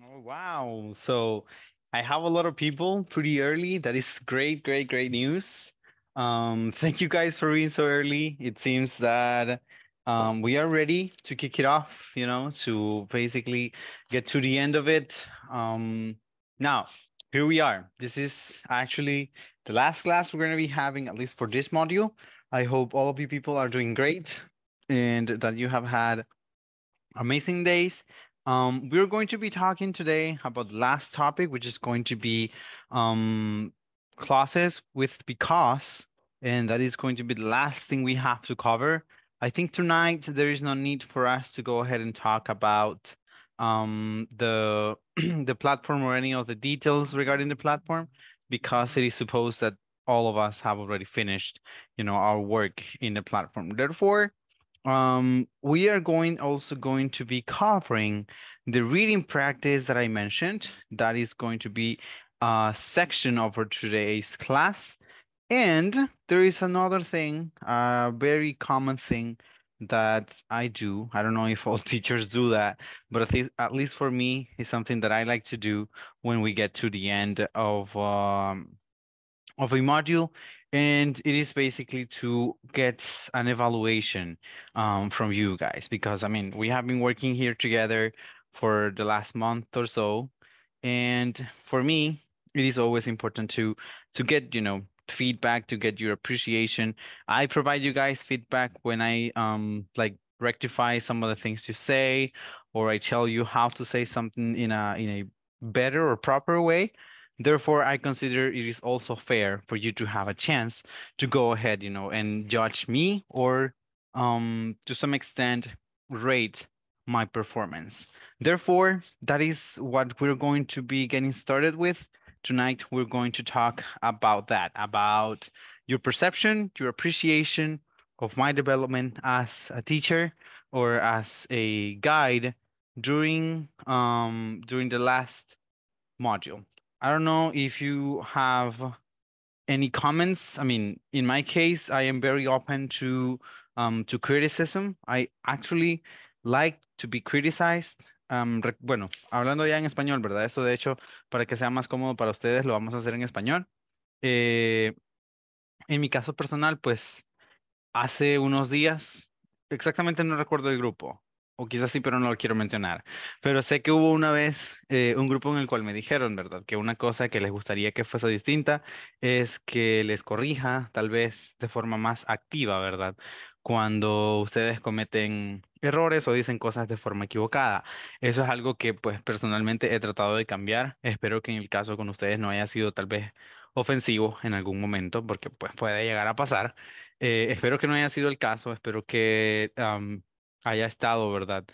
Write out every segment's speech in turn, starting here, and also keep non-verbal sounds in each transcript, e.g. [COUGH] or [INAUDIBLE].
Oh, wow. So I have a lot of people pretty early. That is great, great, great news. Um, [LAUGHS] thank you guys for being so early. It seems that um, we are ready to kick it off, you know, to basically get to the end of it. Um, now, here we are. This is actually the last class we're going to be having, at least for this module. I hope all of you people are doing great and that you have had amazing days. Um, we're going to be talking today about the last topic, which is going to be um, clauses with because, and that is going to be the last thing we have to cover. I think tonight there is no need for us to go ahead and talk about um, the [CLEARS THROAT] the platform or any of the details regarding the platform because it is supposed that all of us have already finished, you know, our work in the platform. Therefore, um, we are going also going to be covering the reading practice that I mentioned. That is going to be a section of our today's class. And there is another thing, a very common thing that I do. I don't know if all [LAUGHS] teachers do that, but at least, at least for me, it's something that I like to do when we get to the end of um, of a module and it is basically to get an evaluation um, from you guys because I mean we have been working here together for the last month or so. And for me it is always important to to get you know feedback to get your appreciation. I provide you guys feedback when I um like rectify some of the things you say or I tell you how to say something in a in a better or proper way Therefore, I consider it is also fair for you to have a chance to go ahead, you know, and judge me or um, to some extent rate my performance. Therefore, that is what we're going to be getting started with. Tonight, we're going to talk about that, about your perception, your appreciation of my development as a teacher or as a guide during um during the last module. I don't know if you have any comments. I mean, in my case, I am very open to um, to criticism. I actually like to be criticized. Um, bueno, hablando ya en español, ¿verdad? Esto de hecho, para que sea más cómodo para ustedes, lo vamos a hacer en español. Eh, en mi caso personal, pues hace unos días, exactamente no recuerdo el grupo, o quizás sí, pero no lo quiero mencionar. Pero sé que hubo una vez eh, un grupo en el cual me dijeron, ¿verdad? Que una cosa que les gustaría que fuese distinta es que les corrija, tal vez de forma más activa, ¿verdad? Cuando ustedes cometen errores o dicen cosas de forma equivocada. Eso es algo que pues personalmente he tratado de cambiar. Espero que en el caso con ustedes no haya sido tal vez ofensivo en algún momento, porque pues puede llegar a pasar. Eh, espero que no haya sido el caso, espero que haya estado, ¿verdad?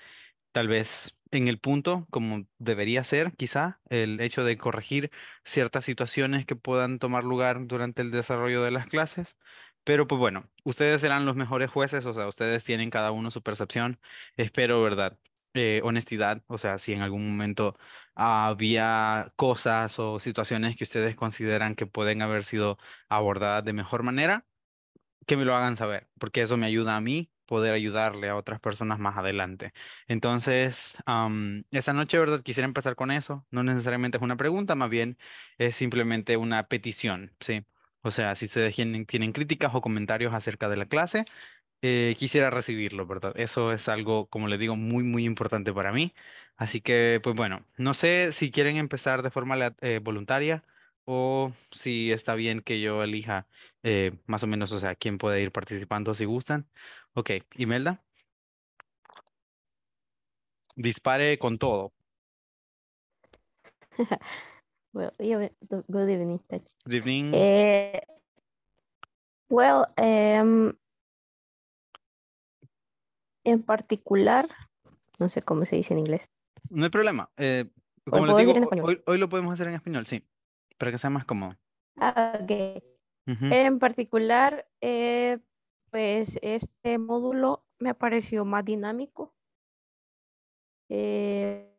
Tal vez en el punto como debería ser, quizá, el hecho de corregir ciertas situaciones que puedan tomar lugar durante el desarrollo de las clases. Pero pues bueno, ustedes serán los mejores jueces, o sea, ustedes tienen cada uno su percepción. Espero, ¿verdad? Eh, honestidad, o sea, si en algún momento había cosas o situaciones que ustedes consideran que pueden haber sido abordadas de mejor manera, que me lo hagan saber, porque eso me ayuda a mí poder ayudarle a otras personas más adelante. Entonces, esta noche, ¿verdad? Quisiera empezar con eso. No necesariamente es una pregunta, más bien es simplemente una petición, ¿sí? O sea, si ustedes tienen, tienen críticas o comentarios acerca de la clase, eh, quisiera recibirlo, ¿verdad? Eso es algo, como les digo, muy, muy importante para mí. Así que, pues bueno, no sé si quieren empezar de forma eh, voluntaria o si está bien que yo elija eh, más o menos, o sea, quién puede ir participando si gustan. Ok, Imelda. Dispare con todo. [LAUGHS] well, good evening. Good evening. Eh, well, um, en particular, no sé cómo se dice en inglés. No hay problema. Eh, como les digo, hoy, hoy, lo podemos hacer en español, sí para que sea más cómodo. Ah, ok. En particular, eh, pues este módulo me pareció más dinámico. Eh,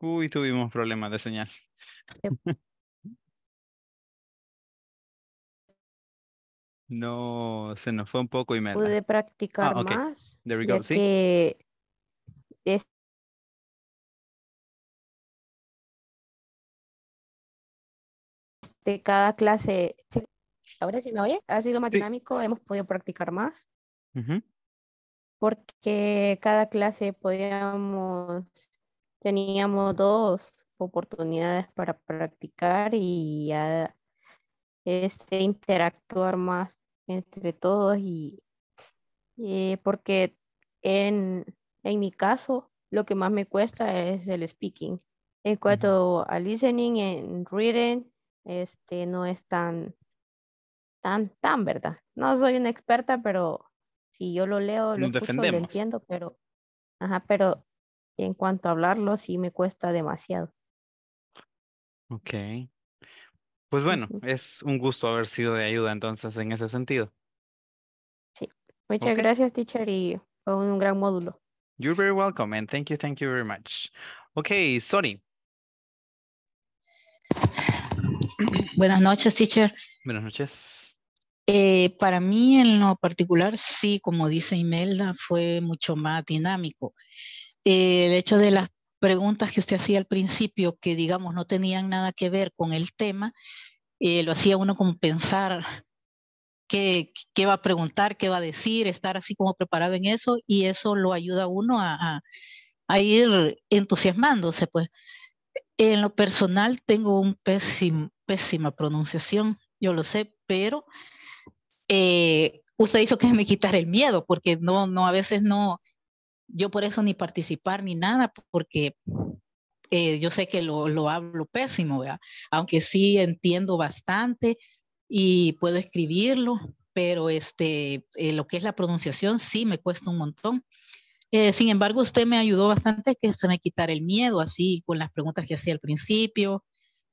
Uy, tuvimos problemas de señal. [LAUGHS] No, se nos fue un poco y Pude practicar ah, más. There we go. Ya que de cada clase, ahora sí me oye, ha sido más dinámico, hemos podido practicar más. Porque cada clase podíamos, teníamos dos oportunidades para practicar y este, interactuar más entre todos y, porque en, en mi caso lo que más me cuesta es el speaking. En cuanto a listening and reading, este, no es tan, tan, tan, ¿verdad? No soy una experta, pero si yo lo leo, lo escucho, lo entiendo, pero, ajá, pero en cuanto a hablarlo, sí me cuesta demasiado. Ok. Pues bueno, es un gusto haber sido de ayuda entonces en ese sentido. Sí. Muchas gracias, teacher, y fue un gran módulo. You're very welcome, and thank you, thank you very much. Okay, sorry. [CLEARS THROAT] Buenas noches, teacher. Buenas noches. Eh, para mí, en lo particular, sí, como dice Imelda, fue mucho más dinámico. Eh, el hecho de las preguntas que usted hacía al principio, que digamos no tenían nada que ver con el tema, eh, lo hacía uno como pensar qué, qué, va a preguntar, qué va a decir, estar así como preparado en eso, y eso lo ayuda a uno a, a, a ir entusiasmándose, pues. En lo personal tengo un pésimo, pésima pronunciación, yo lo sé, pero eh, usted hizo que me quitara el miedo, porque no, no, a veces no, yo por eso ni participar ni nada, porque eh, yo sé que lo, lo hablo pésimo, ¿verdad? aunque sí entiendo bastante y puedo escribirlo, pero este, eh, lo que es la pronunciación sí me cuesta un montón. Eh, sin embargo, usted me ayudó bastante que se me quitara el miedo, así con las preguntas que hacía al principio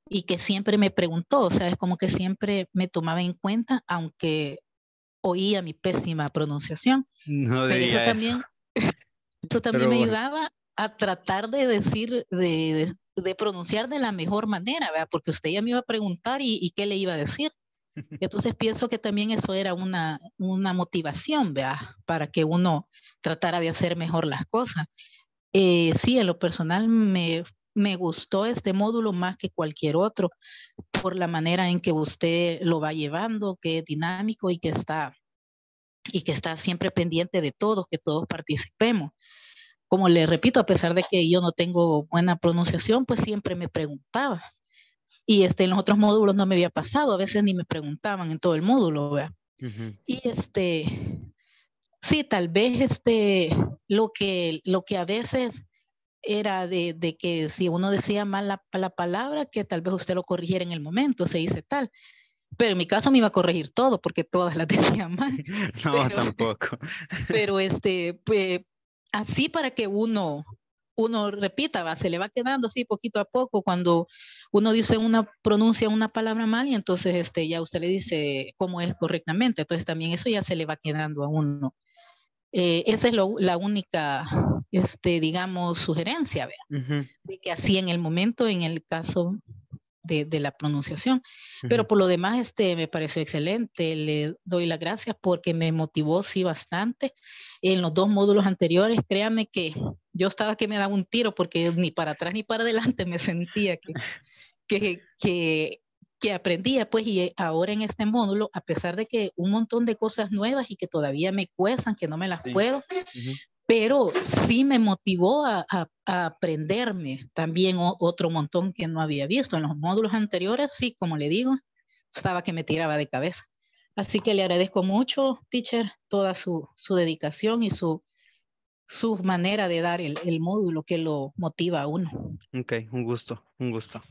y que siempre me preguntó, o sea, es como que siempre me tomaba en cuenta, aunque oía mi pésima pronunciación. No Pero eso también, eso. también [LAUGHS] me ayudaba a tratar de decir, de, de, pronunciar de la mejor manera, ¿verdad? Porque usted ya me iba a preguntar y, y qué le iba a decir. [LAUGHS] Entonces pienso que también eso era una, una motivación, ¿vea? Para que uno tratara de hacer mejor las cosas. Eh, sí, en lo personal me, me gustó este módulo más que cualquier otro por la manera en que usted lo va llevando, que es dinámico y que está y que está siempre pendiente de todos, que todos participemos. Como le repito, a pesar de que yo no tengo buena pronunciación, pues siempre me preguntaba, y este, en los otros módulos no me había pasado, a veces ni me preguntaban en todo el módulo, ¿verdad? Y este, sí, tal vez este, lo que, lo que a veces era de, de que si uno decía mal la, la, palabra, que tal vez usted lo corrigiera en el momento, se dice tal. Pero en mi caso me iba a corregir todo porque todas las [LAUGHS] decía mal. [LAUGHS] No, tampoco. Pero [LAUGHS] este, pues, así para que uno uno repita, va, se le va quedando así poquito a poco cuando uno dice una, pronuncia una palabra mal y entonces este, ya usted le dice cómo es correctamente, entonces también eso ya se le va quedando a uno. Eh, esa es lo, la única, este, digamos, sugerencia, vea, de que así en el momento, en el caso de, la pronunciación. Pero por lo demás, este, me pareció excelente. Le doy las gracias porque me motivó, sí, bastante. En los dos módulos anteriores, créame que yo estaba que me daba un tiro porque ni para atrás ni para adelante me sentía que, que, que, que aprendía, pues, y ahora en este módulo, a pesar de que un montón de cosas nuevas y que todavía me cuestan, que no me las puedo, pero sí me motivó a, aprenderme también otro montón que no había visto. En los módulos anteriores, sí, como le digo, estaba que me tiraba de cabeza. Así que le agradezco mucho, teacher, toda su, dedicación y su, manera de dar el, el, módulo que lo motiva a uno. Ok, un gusto, un gusto.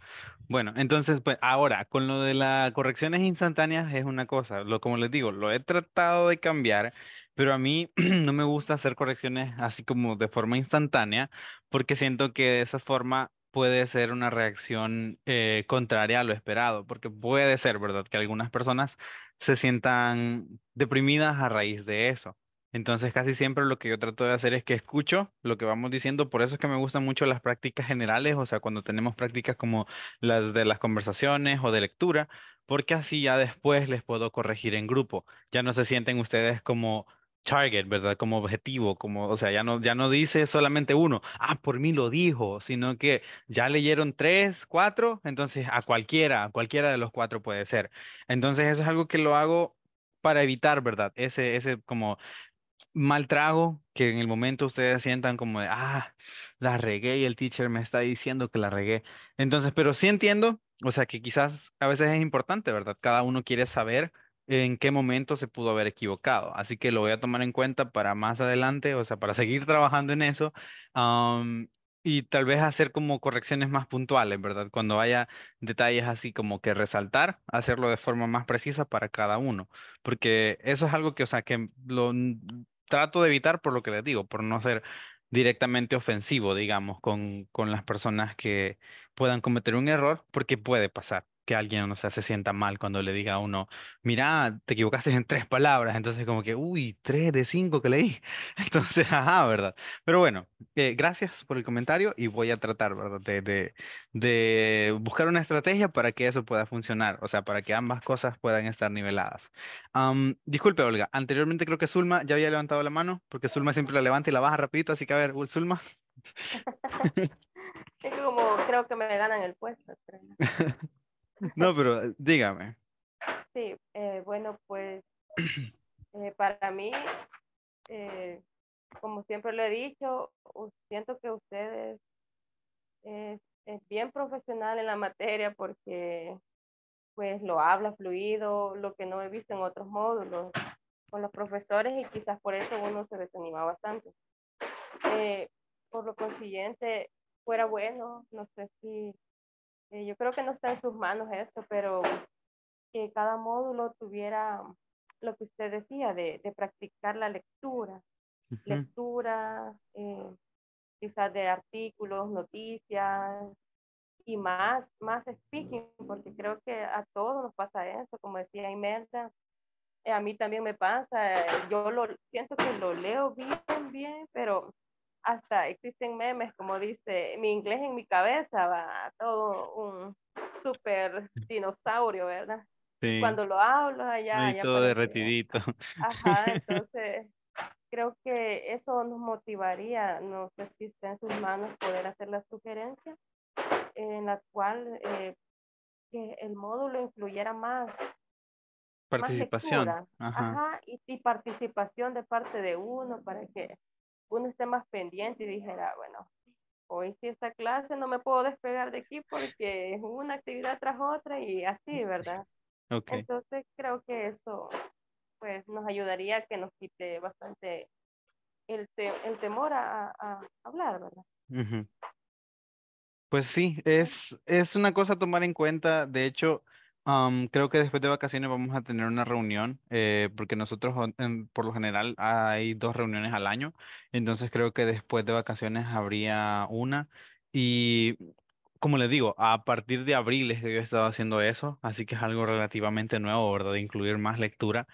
Bueno, entonces, pues ahora, con lo de las correcciones instantáneas es una cosa, lo, como les digo, lo he tratado de cambiar, pero a mí [CLEARS THROAT] no me gusta hacer correcciones así como de forma instantánea, porque siento que de esa forma puede ser una reacción eh, contraria a lo esperado, porque puede ser, ¿verdad?, que algunas personas se sientan deprimidas a raíz de eso. Entonces casi siempre lo que yo trato de hacer es que escucho lo que vamos diciendo, por eso es que me gustan mucho las prácticas generales, o sea, cuando tenemos prácticas como las de las conversaciones o de lectura, porque así ya después les puedo corregir en grupo. Ya no se sienten ustedes como target, ¿verdad? Como objetivo, como, o sea, ya no, ya no dice solamente uno, ah, por mí lo dijo, sino que ya leyeron tres, cuatro, entonces a cualquiera, a cualquiera de los cuatro puede ser. Entonces eso es algo que lo hago para evitar, ¿verdad? Ese, ese como mal trago que en el momento ustedes sientan como de, ah, la regué y el teacher me está diciendo que la regué. Entonces, pero sí entiendo, o sea, que quizás a veces es importante, ¿verdad? Cada uno quiere saber en qué momento se pudo haber equivocado. Así que lo voy a tomar en cuenta para más adelante, o sea, para [LAUGHS] seguir trabajando en eso. y tal vez hacer como correcciones más puntuales, ¿verdad? Cuando haya detalles así como que resaltar, hacerlo de forma más precisa para cada uno. Porque eso es algo que, o sea, que lo trato de evitar por lo que les digo, por no ser directamente ofensivo, digamos, con, con las personas que puedan cometer un error, porque puede pasar que alguien, o sea, se sienta mal cuando le diga a uno, mira, te equivocaste en tres palabras, entonces como que, uy, tres de cinco que leí, [LAUGHS] entonces, ajá, ¿verdad? Pero bueno, eh, gracias por el comentario y voy a tratar, ¿verdad? De, de, de, buscar una estrategia para que eso pueda funcionar, o sea, para que ambas cosas puedan estar niveladas. disculpe, Olga, anteriormente creo que Zulma ya había levantado la mano, porque Zulma siempre la levanta y la baja rapidito, así que a ver, Zulma. [LAUGHS] Es como creo que me ganan el puesto. [LAUGHS] No, pero eh, dígame. [LAUGHS] Sí, eh, bueno, pues [CLEARS THROAT] eh, para mí, como siempre lo he dicho, siento que ustedes es, es, bien profesional en la materia porque pues lo habla fluido, lo que no he visto en otros módulos con los profesores y quizás por eso uno se desanima bastante. por lo consiguiente, fuera bueno, no sé si eh, yo creo que no está en sus manos esto, pero que cada módulo tuviera lo que usted decía, de, de practicar la lectura. Lectura, eh, quizás de artículos, noticias y más, más speaking, porque creo que a todos nos pasa eso, como decía Imelda. Eh, a mí también me pasa, yo lo siento que lo leo bien, bien, pero hasta existen memes, como dice, mi inglés en mi cabeza va todo un súper dinosaurio, ¿verdad? Sí. Cuando lo hablo allá... Y todo derretidito. [LAUGHS] Ajá, entonces creo que eso nos motivaría, no sé si está en sus manos poder hacer la sugerencia en la cual eh, que el módulo incluyera más participación Ajá. Ajá, y, y, participación de parte de uno para que uno esté más pendiente y dijera, bueno, hoy sí esta clase no me puedo despegar de aquí porque es una actividad tras otra y así, ¿verdad? Okay. Entonces creo que eso pues nos ayudaría a que nos quite bastante el, el temor a, a, hablar, ¿verdad? Pues sí, es, es una cosa a tomar en cuenta. De hecho, creo que después de vacaciones vamos a tener una reunión, eh, porque nosotros por lo general hay dos reuniones al año, entonces creo que después de vacaciones habría una. Y como les digo, a partir de abril es que yo he estado haciendo eso, así que es algo relativamente nuevo, ¿verdad? De incluir más lectura.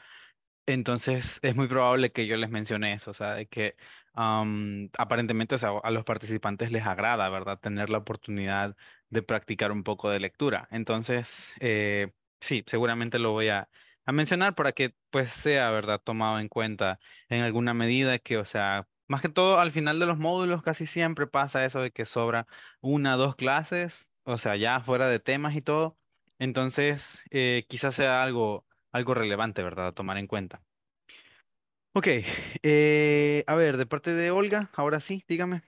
Entonces es muy probable que yo les mencione eso, o sea, de que aparentemente o sea, a los participantes les agrada, ¿verdad? Tener la oportunidad de practicar un poco de lectura. Entonces, eh, sí, seguramente lo voy a, a mencionar para que pues sea, ¿verdad? Tomado en cuenta en alguna medida que, o sea, más que todo al final de los módulos casi siempre pasa eso de que sobra una, dos clases, o sea, ya fuera de temas y todo. Entonces, eh, quizás sea algo algo relevante, ¿verdad? A tomar en cuenta. Ok, eh, a ver, de parte de Olga, ahora sí, dígame.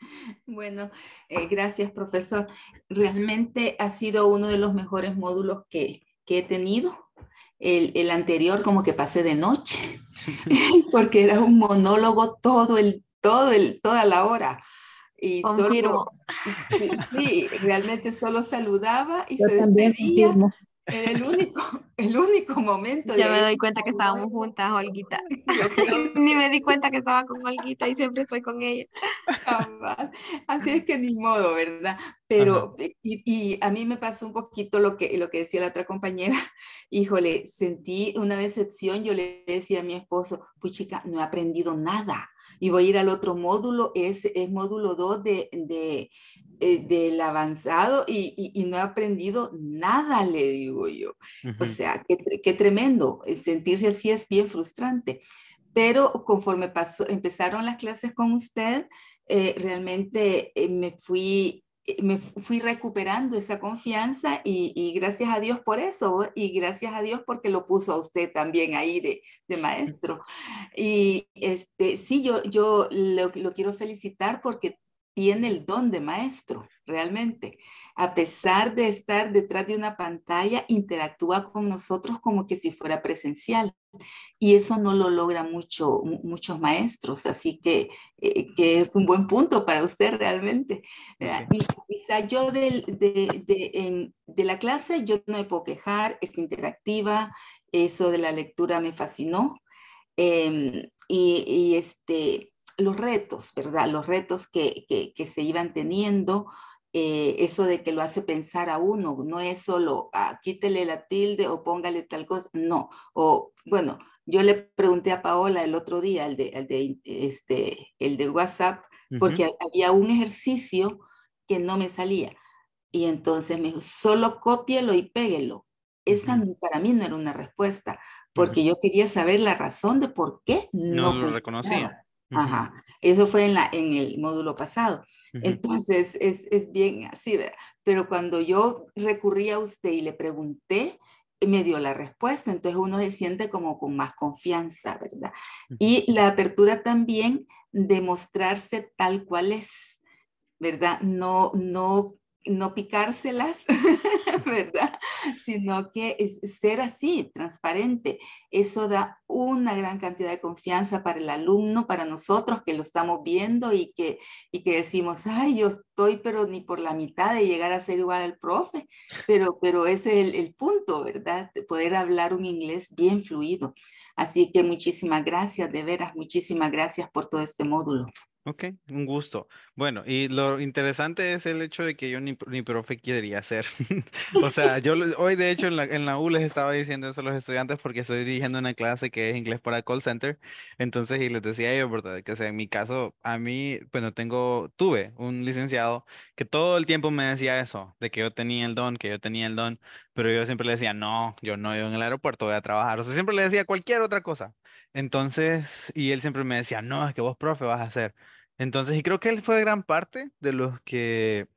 [LAUGHS] Bueno, eh, gracias, profesor. Realmente ha sido uno de los mejores módulos que, que he tenido. El, el, anterior como que pasé de noche, [LAUGHS] porque era un monólogo todo el, todo el, toda la hora. Y solo, [LAUGHS] sí, realmente solo saludaba y se despedía. Era el único, el único momento. Ya me doy cuenta que estábamos juntas, Olguita. [LAUGHS] [LAUGHS] Ni me di cuenta que estaba con Olguita y siempre estoy con ella. Así es que ni modo, ¿verdad? Pero, y, y, a mí me pasó un poquito lo que, lo que decía la otra compañera. [LAUGHS] Híjole, sentí una decepción. Yo le decía a mi esposo, pues chica, no he aprendido nada y voy a ir al otro módulo, es, es módulo 2 de, de, eh, del avanzado y, y, no he aprendido nada, le digo yo. O sea, qué, qué, tremendo, eh, sentirse así es bien frustrante. Pero conforme pasó, empezaron las clases con usted, eh, realmente me fui me fui recuperando esa confianza y, gracias a Dios por eso y gracias a Dios porque lo puso a usted también ahí de, de maestro. Y este, sí, yo, yo lo quiero felicitar porque tiene el don de maestro, realmente. A pesar de estar detrás de una pantalla, interactúa con nosotros como que si fuera presencial. Y eso no lo logra mucho, muchos maestros, así que, eh, que, es un buen punto para usted realmente. Quizá yo de, de, de, la clase, yo no me puedo quejar, es interactiva, eso de la lectura me fascinó. Eh, y, y este, los retos, ¿verdad? Los retos que, que, se iban teniendo, eh, eso de que lo hace pensar a uno, no es solo ah, quítele la tilde o póngale tal cosa, no. O bueno, yo le pregunté a Paola el otro día, el de, el de, este, el de WhatsApp, porque había un ejercicio que no me salía. Y entonces me dijo, solo cópielo y péguelo. Esa para mí no era una respuesta, porque yo quería saber la razón de por qué no, no lo reconocía. Ajá, eso fue en, la, en el módulo pasado. Entonces, es, es, bien así, ¿verdad? Pero cuando yo recurrí a usted y le pregunté, me dio la respuesta, entonces uno se siente como con más confianza, ¿verdad? Y la apertura también de mostrarse tal cual es, ¿verdad? No, no no picárselas, [LAUGHS] ¿verdad? Sino que ser así, transparente. Eso da una gran cantidad de confianza para el alumno, para nosotros que lo estamos viendo y que, y que decimos, ay, yo estoy pero ni por la mitad de llegar a ser igual al profe, pero, pero ese es el, el punto, ¿verdad? De poder hablar un inglés bien fluido. Así que muchísimas gracias, de veras, muchísimas gracias por todo este módulo. Ok, un gusto. Bueno, y lo interesante es el hecho de que yo ni, ni profe quería ser. [LAUGHS] o sea, yo hoy de hecho en la, en la U les estaba diciendo eso a los estudiantes porque estoy dirigiendo una clase que es inglés para call center. Entonces, y les decía yo, ¿verdad? Que sea, en mi caso, a mí, bueno, tengo, tuve un licenciado que todo el tiempo me decía eso, de que yo tenía el don, que yo tenía el don, pero yo siempre le decía, no, yo no, yo en el aeropuerto voy a trabajar. O sea, siempre le decía cualquier otra cosa. Entonces, y él siempre me decía, no, es que vos, profe, vas a hacer. Entonces, y creo que él fue gran parte de los que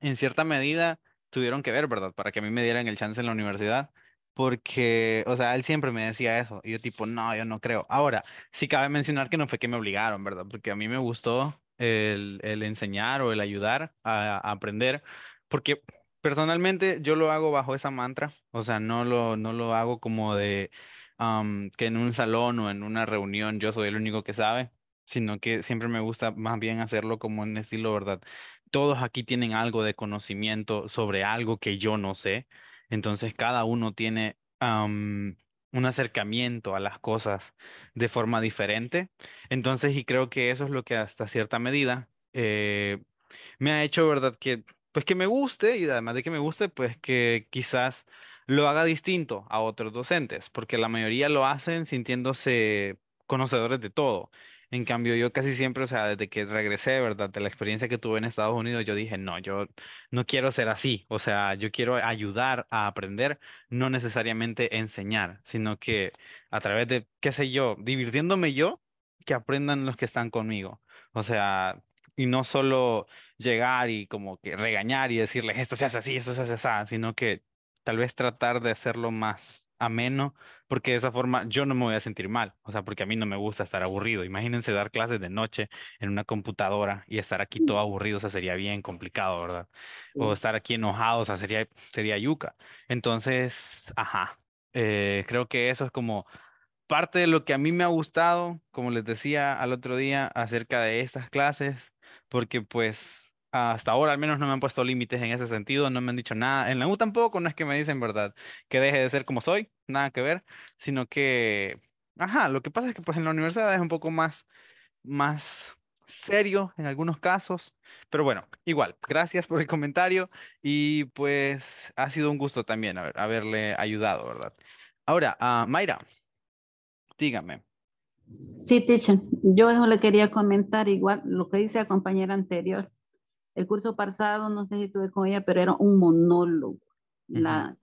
en cierta medida tuvieron que ver, ¿verdad? Para que a mí me dieran el chance en la universidad. Porque, o sea, él siempre me decía eso. Y yo tipo, no, yo no creo. Ahora, sí cabe mencionar que no fue que me obligaron, ¿verdad? Porque a mí me gustó el, enseñar o el ayudar a, aprender. Porque personalmente yo lo hago bajo esa mantra. O sea, no lo, no lo hago como de que en un salón o en una reunión yo soy el único que sabe sino que siempre me gusta más bien hacerlo como en estilo, ¿verdad? Todos aquí tienen algo de conocimiento sobre algo que yo no sé, entonces cada uno tiene un acercamiento a las cosas de forma diferente, entonces y creo que eso es lo que hasta cierta medida eh, me ha hecho, ¿verdad? Que pues que me guste y además de que me guste, pues que quizás lo haga distinto a otros docentes, porque la mayoría lo hacen sintiéndose conocedores de todo. En cambio, yo casi siempre, o sea, desde que regresé, ¿verdad? De la experiencia que tuve en Estados Unidos, yo dije, no, yo no quiero ser así. O sea, yo quiero ayudar a aprender, no necesariamente enseñar, sino que a través de, qué sé yo, divirtiéndome yo, que aprendan los que están conmigo. O sea, y no solo llegar y como que regañar y decirles, esto se hace así, esto se hace así, sino que tal vez tratar de hacerlo más ameno, porque de esa forma yo no me voy a sentir mal, o sea, porque a mí no me gusta estar aburrido. Imagínense dar clases de noche en una computadora y estar aquí todo aburrido, o sea, sería bien complicado, ¿verdad? O estar aquí enojado, o sea, sería, sería yuca. Entonces, ajá, eh, creo que eso es como parte de lo que a mí me ha gustado, como les decía al otro día, acerca de estas clases, porque pues hasta ahora al menos no me han puesto límites en ese sentido, no me han dicho nada. En la U tampoco, no es que me dicen verdad, que deje de ser como soy, nada que ver, sino que, ajá, lo que pasa es que pues en la universidad es un poco más, más serio en algunos casos, pero bueno, igual, gracias por el comentario y pues ha sido un gusto también haber- haberle ayudado, ¿verdad? Ahora, ah, Mayra, dígame. Sí, teacher, yo eso le quería comentar igual lo que dice la compañera anterior. El curso pasado, no sé si estuve con ella, pero era un monólogo. La,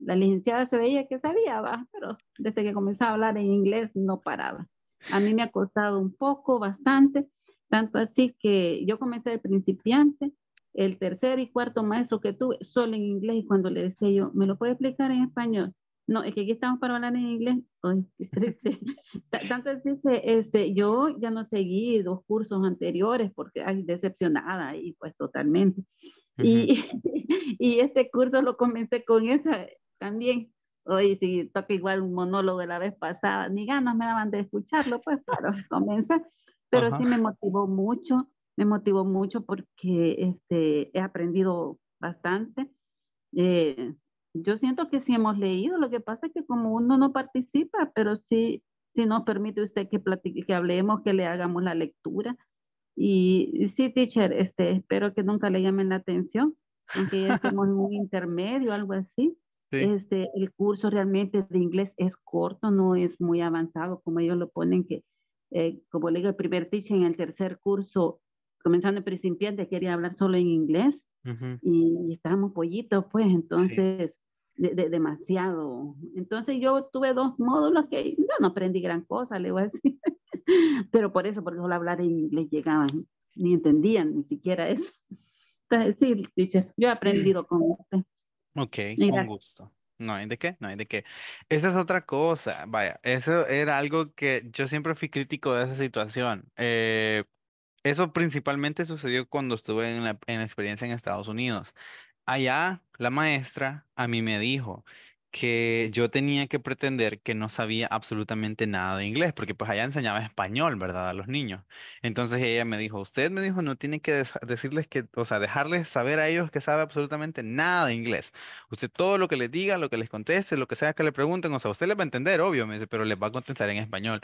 la licenciada se veía que sabía, ¿va? pero desde que comenzaba a hablar en inglés no paraba. A mí me ha costado un poco, bastante, tanto así que yo comencé de principiante, el tercer y cuarto maestro que tuve solo en inglés y cuando le decía yo, ¿me lo puede explicar en español? No, es que aquí estamos para hablar en inglés. Ay, [LAUGHS] qué triste. Ta- Tanto que este, yo ya no seguí dos cursos anteriores porque ay, decepcionada y pues totalmente. Y, [LAUGHS] y este curso lo comencé con esa también. Oye, si toca igual un monólogo de la vez pasada, ni ganas me daban de escucharlo, pues claro, [LAUGHS] comencé. Pero sí me motivó mucho, me motivó mucho porque este, he aprendido bastante. Eh, yo siento que sí hemos leído, lo que pasa es que como uno no participa, pero sí, sí nos permite usted que platique, que hablemos, que le hagamos la lectura. Y sí, teacher, este, espero que nunca le llamen la atención, aunque ya [LAUGHS] estemos en un intermedio, algo así. Sí. Este, el curso realmente de inglés es corto, no es muy avanzado, como ellos lo ponen, que eh, como le digo, el primer teacher en el tercer curso, comenzando en principiante, quería hablar solo en inglés Ujú. y, y estábamos pollitos, pues, entonces, de- de- demasiado. Entonces yo tuve dos módulos que yo no aprendí gran cosa, le voy a decir, [LAUGHS] pero por eso, porque solo hablar en inglés llegaban, ni entendían ni siquiera eso. Entonces, sí, teacher, yo he aprendido con usted. Ok, gracias. gusto. No hay de qué, no hay de qué. Esa es otra cosa, vaya, eso era algo que yo siempre fui crítico de esa situación. Eh, eso principalmente sucedió cuando estuve en la, en experiencia en Estados Unidos. Allá la maestra a mí me dijo que yo tenía que pretender que no sabía absolutamente nada de inglés, porque pues allá enseñaba español, ¿verdad? A los niños. Entonces ella me dijo, usted me dijo, no tiene que decirles que, o sea, dejarles saber a ellos que sabe absolutamente nada de inglés. Usted todo lo que les diga, lo que les conteste, lo que sea que le pregunten, o sea, usted les va a entender, obvio, me dice, pero les va a contestar en español.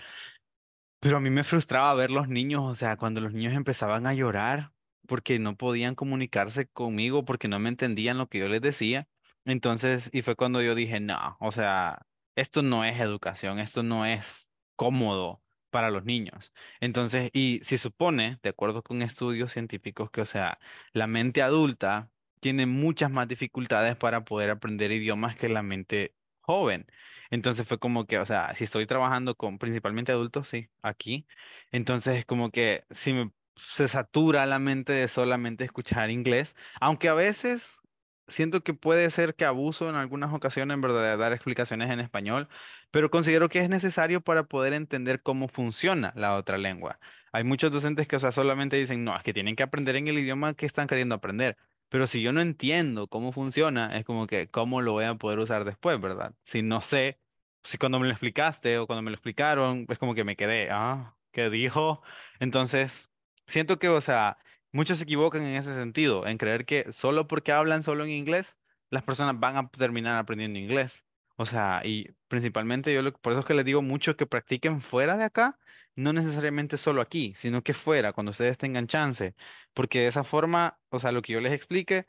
Pero a mí me frustraba ver los niños, o sea, cuando los niños empezaban a llorar porque no podían comunicarse conmigo, porque no me entendían lo que yo les decía. Entonces, y fue cuando yo dije, no, o sea, esto no es educación, esto no es cómodo para los niños. Entonces, y se supone, de acuerdo con estudios científicos, que, o sea, la mente adulta tiene muchas más dificultades para poder aprender idiomas que la mente joven. Entonces fue como que, o sea, si estoy trabajando con principalmente adultos, sí, aquí, entonces es como que si se satura la mente de solamente escuchar inglés, aunque a veces siento que puede ser que abuso en algunas ocasiones, en verdad, de dar explicaciones en español, pero considero que es necesario para poder entender cómo funciona la otra lengua. Hay muchos docentes que, o sea, solamente dicen, no, es que tienen que aprender en el idioma que están queriendo aprender. Pero si yo no entiendo cómo funciona, es como que, ¿cómo lo voy a poder usar después, verdad? Si no sé, si cuando me lo explicaste o cuando me lo explicaron, es como que me quedé, ah, ¿qué dijo? Entonces, siento que, o sea, muchos se equivocan en ese sentido, en creer que solo porque hablan solo en inglés, las personas van a terminar aprendiendo inglés. O sea, y principalmente yo por eso es que les digo mucho que practiquen fuera de acá, no necesariamente solo aquí, sino que fuera, cuando ustedes tengan chance, porque de esa forma, o sea, lo que yo les explique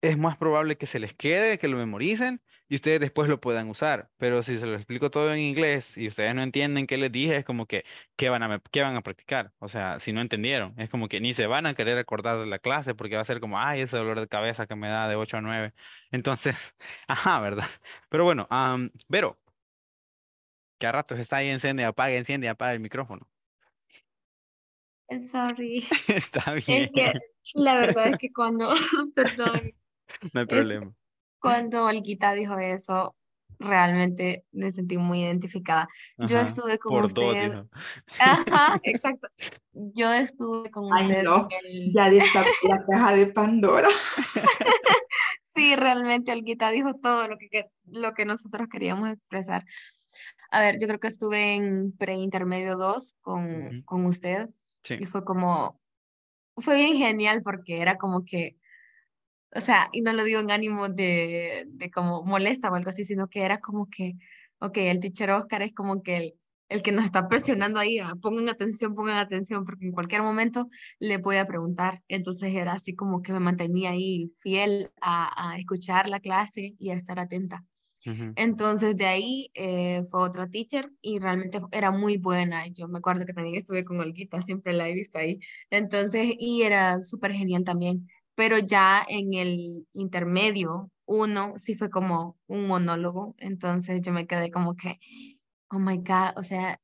es más probable que se les quede, que lo memoricen y ustedes después lo puedan usar. Pero si se lo explico todo en inglés y ustedes no entienden qué les dije, es como que, ¿qué van a, qué van a practicar? O sea, si no entendieron, es como que ni se van a querer acordar de la clase porque va a ser como, ay, ese dolor de cabeza que me da de 8 a 9. [LAUGHS] Entonces, [LAUGHS] ajá, ¿verdad? Pero bueno, am, Vero, que a ratos está ahí, enciende, apaga, enciende, apaga el micrófono. Sorry. [LAUGHS] Está bien, Es que la verdad es que cuando, perdón, [LAUGHS] no hay es problema. cuando Olguita dijo eso, realmente me sentí muy identificada. Yo estuve con por usted, dijo. ajá, [LAUGHS] exacto. Yo estuve con Ay, usted no, en el, ya destapé la caja de Pandora. [LAUGHS] sí, realmente Olguita dijo todo lo que, que- lo que nosotros queríamos expresar. A ver, yo creo que estuve en preintermedio 2 con, con usted Sí. y fue como, fue bien genial porque era como que, o sea, y no lo digo en ánimo de, de como molesta o algo así, sino que era como que, ok, el teacher Oscar es como que el, el que nos está presionando ahí, a, pongan atención, pongan atención, porque en cualquier momento le voy a preguntar. Entonces era así como que me mantenía ahí fiel a, a escuchar la clase y a estar atenta. Entonces de ahí eh, fue otra teacher y realmente era muy buena. Yo me acuerdo que también estuve con Olguita, siempre la he visto ahí. Entonces, y era súper genial también. Pero ya en el intermedio, uno sí fue como un monólogo. Entonces yo me quedé como que, oh my God, o sea,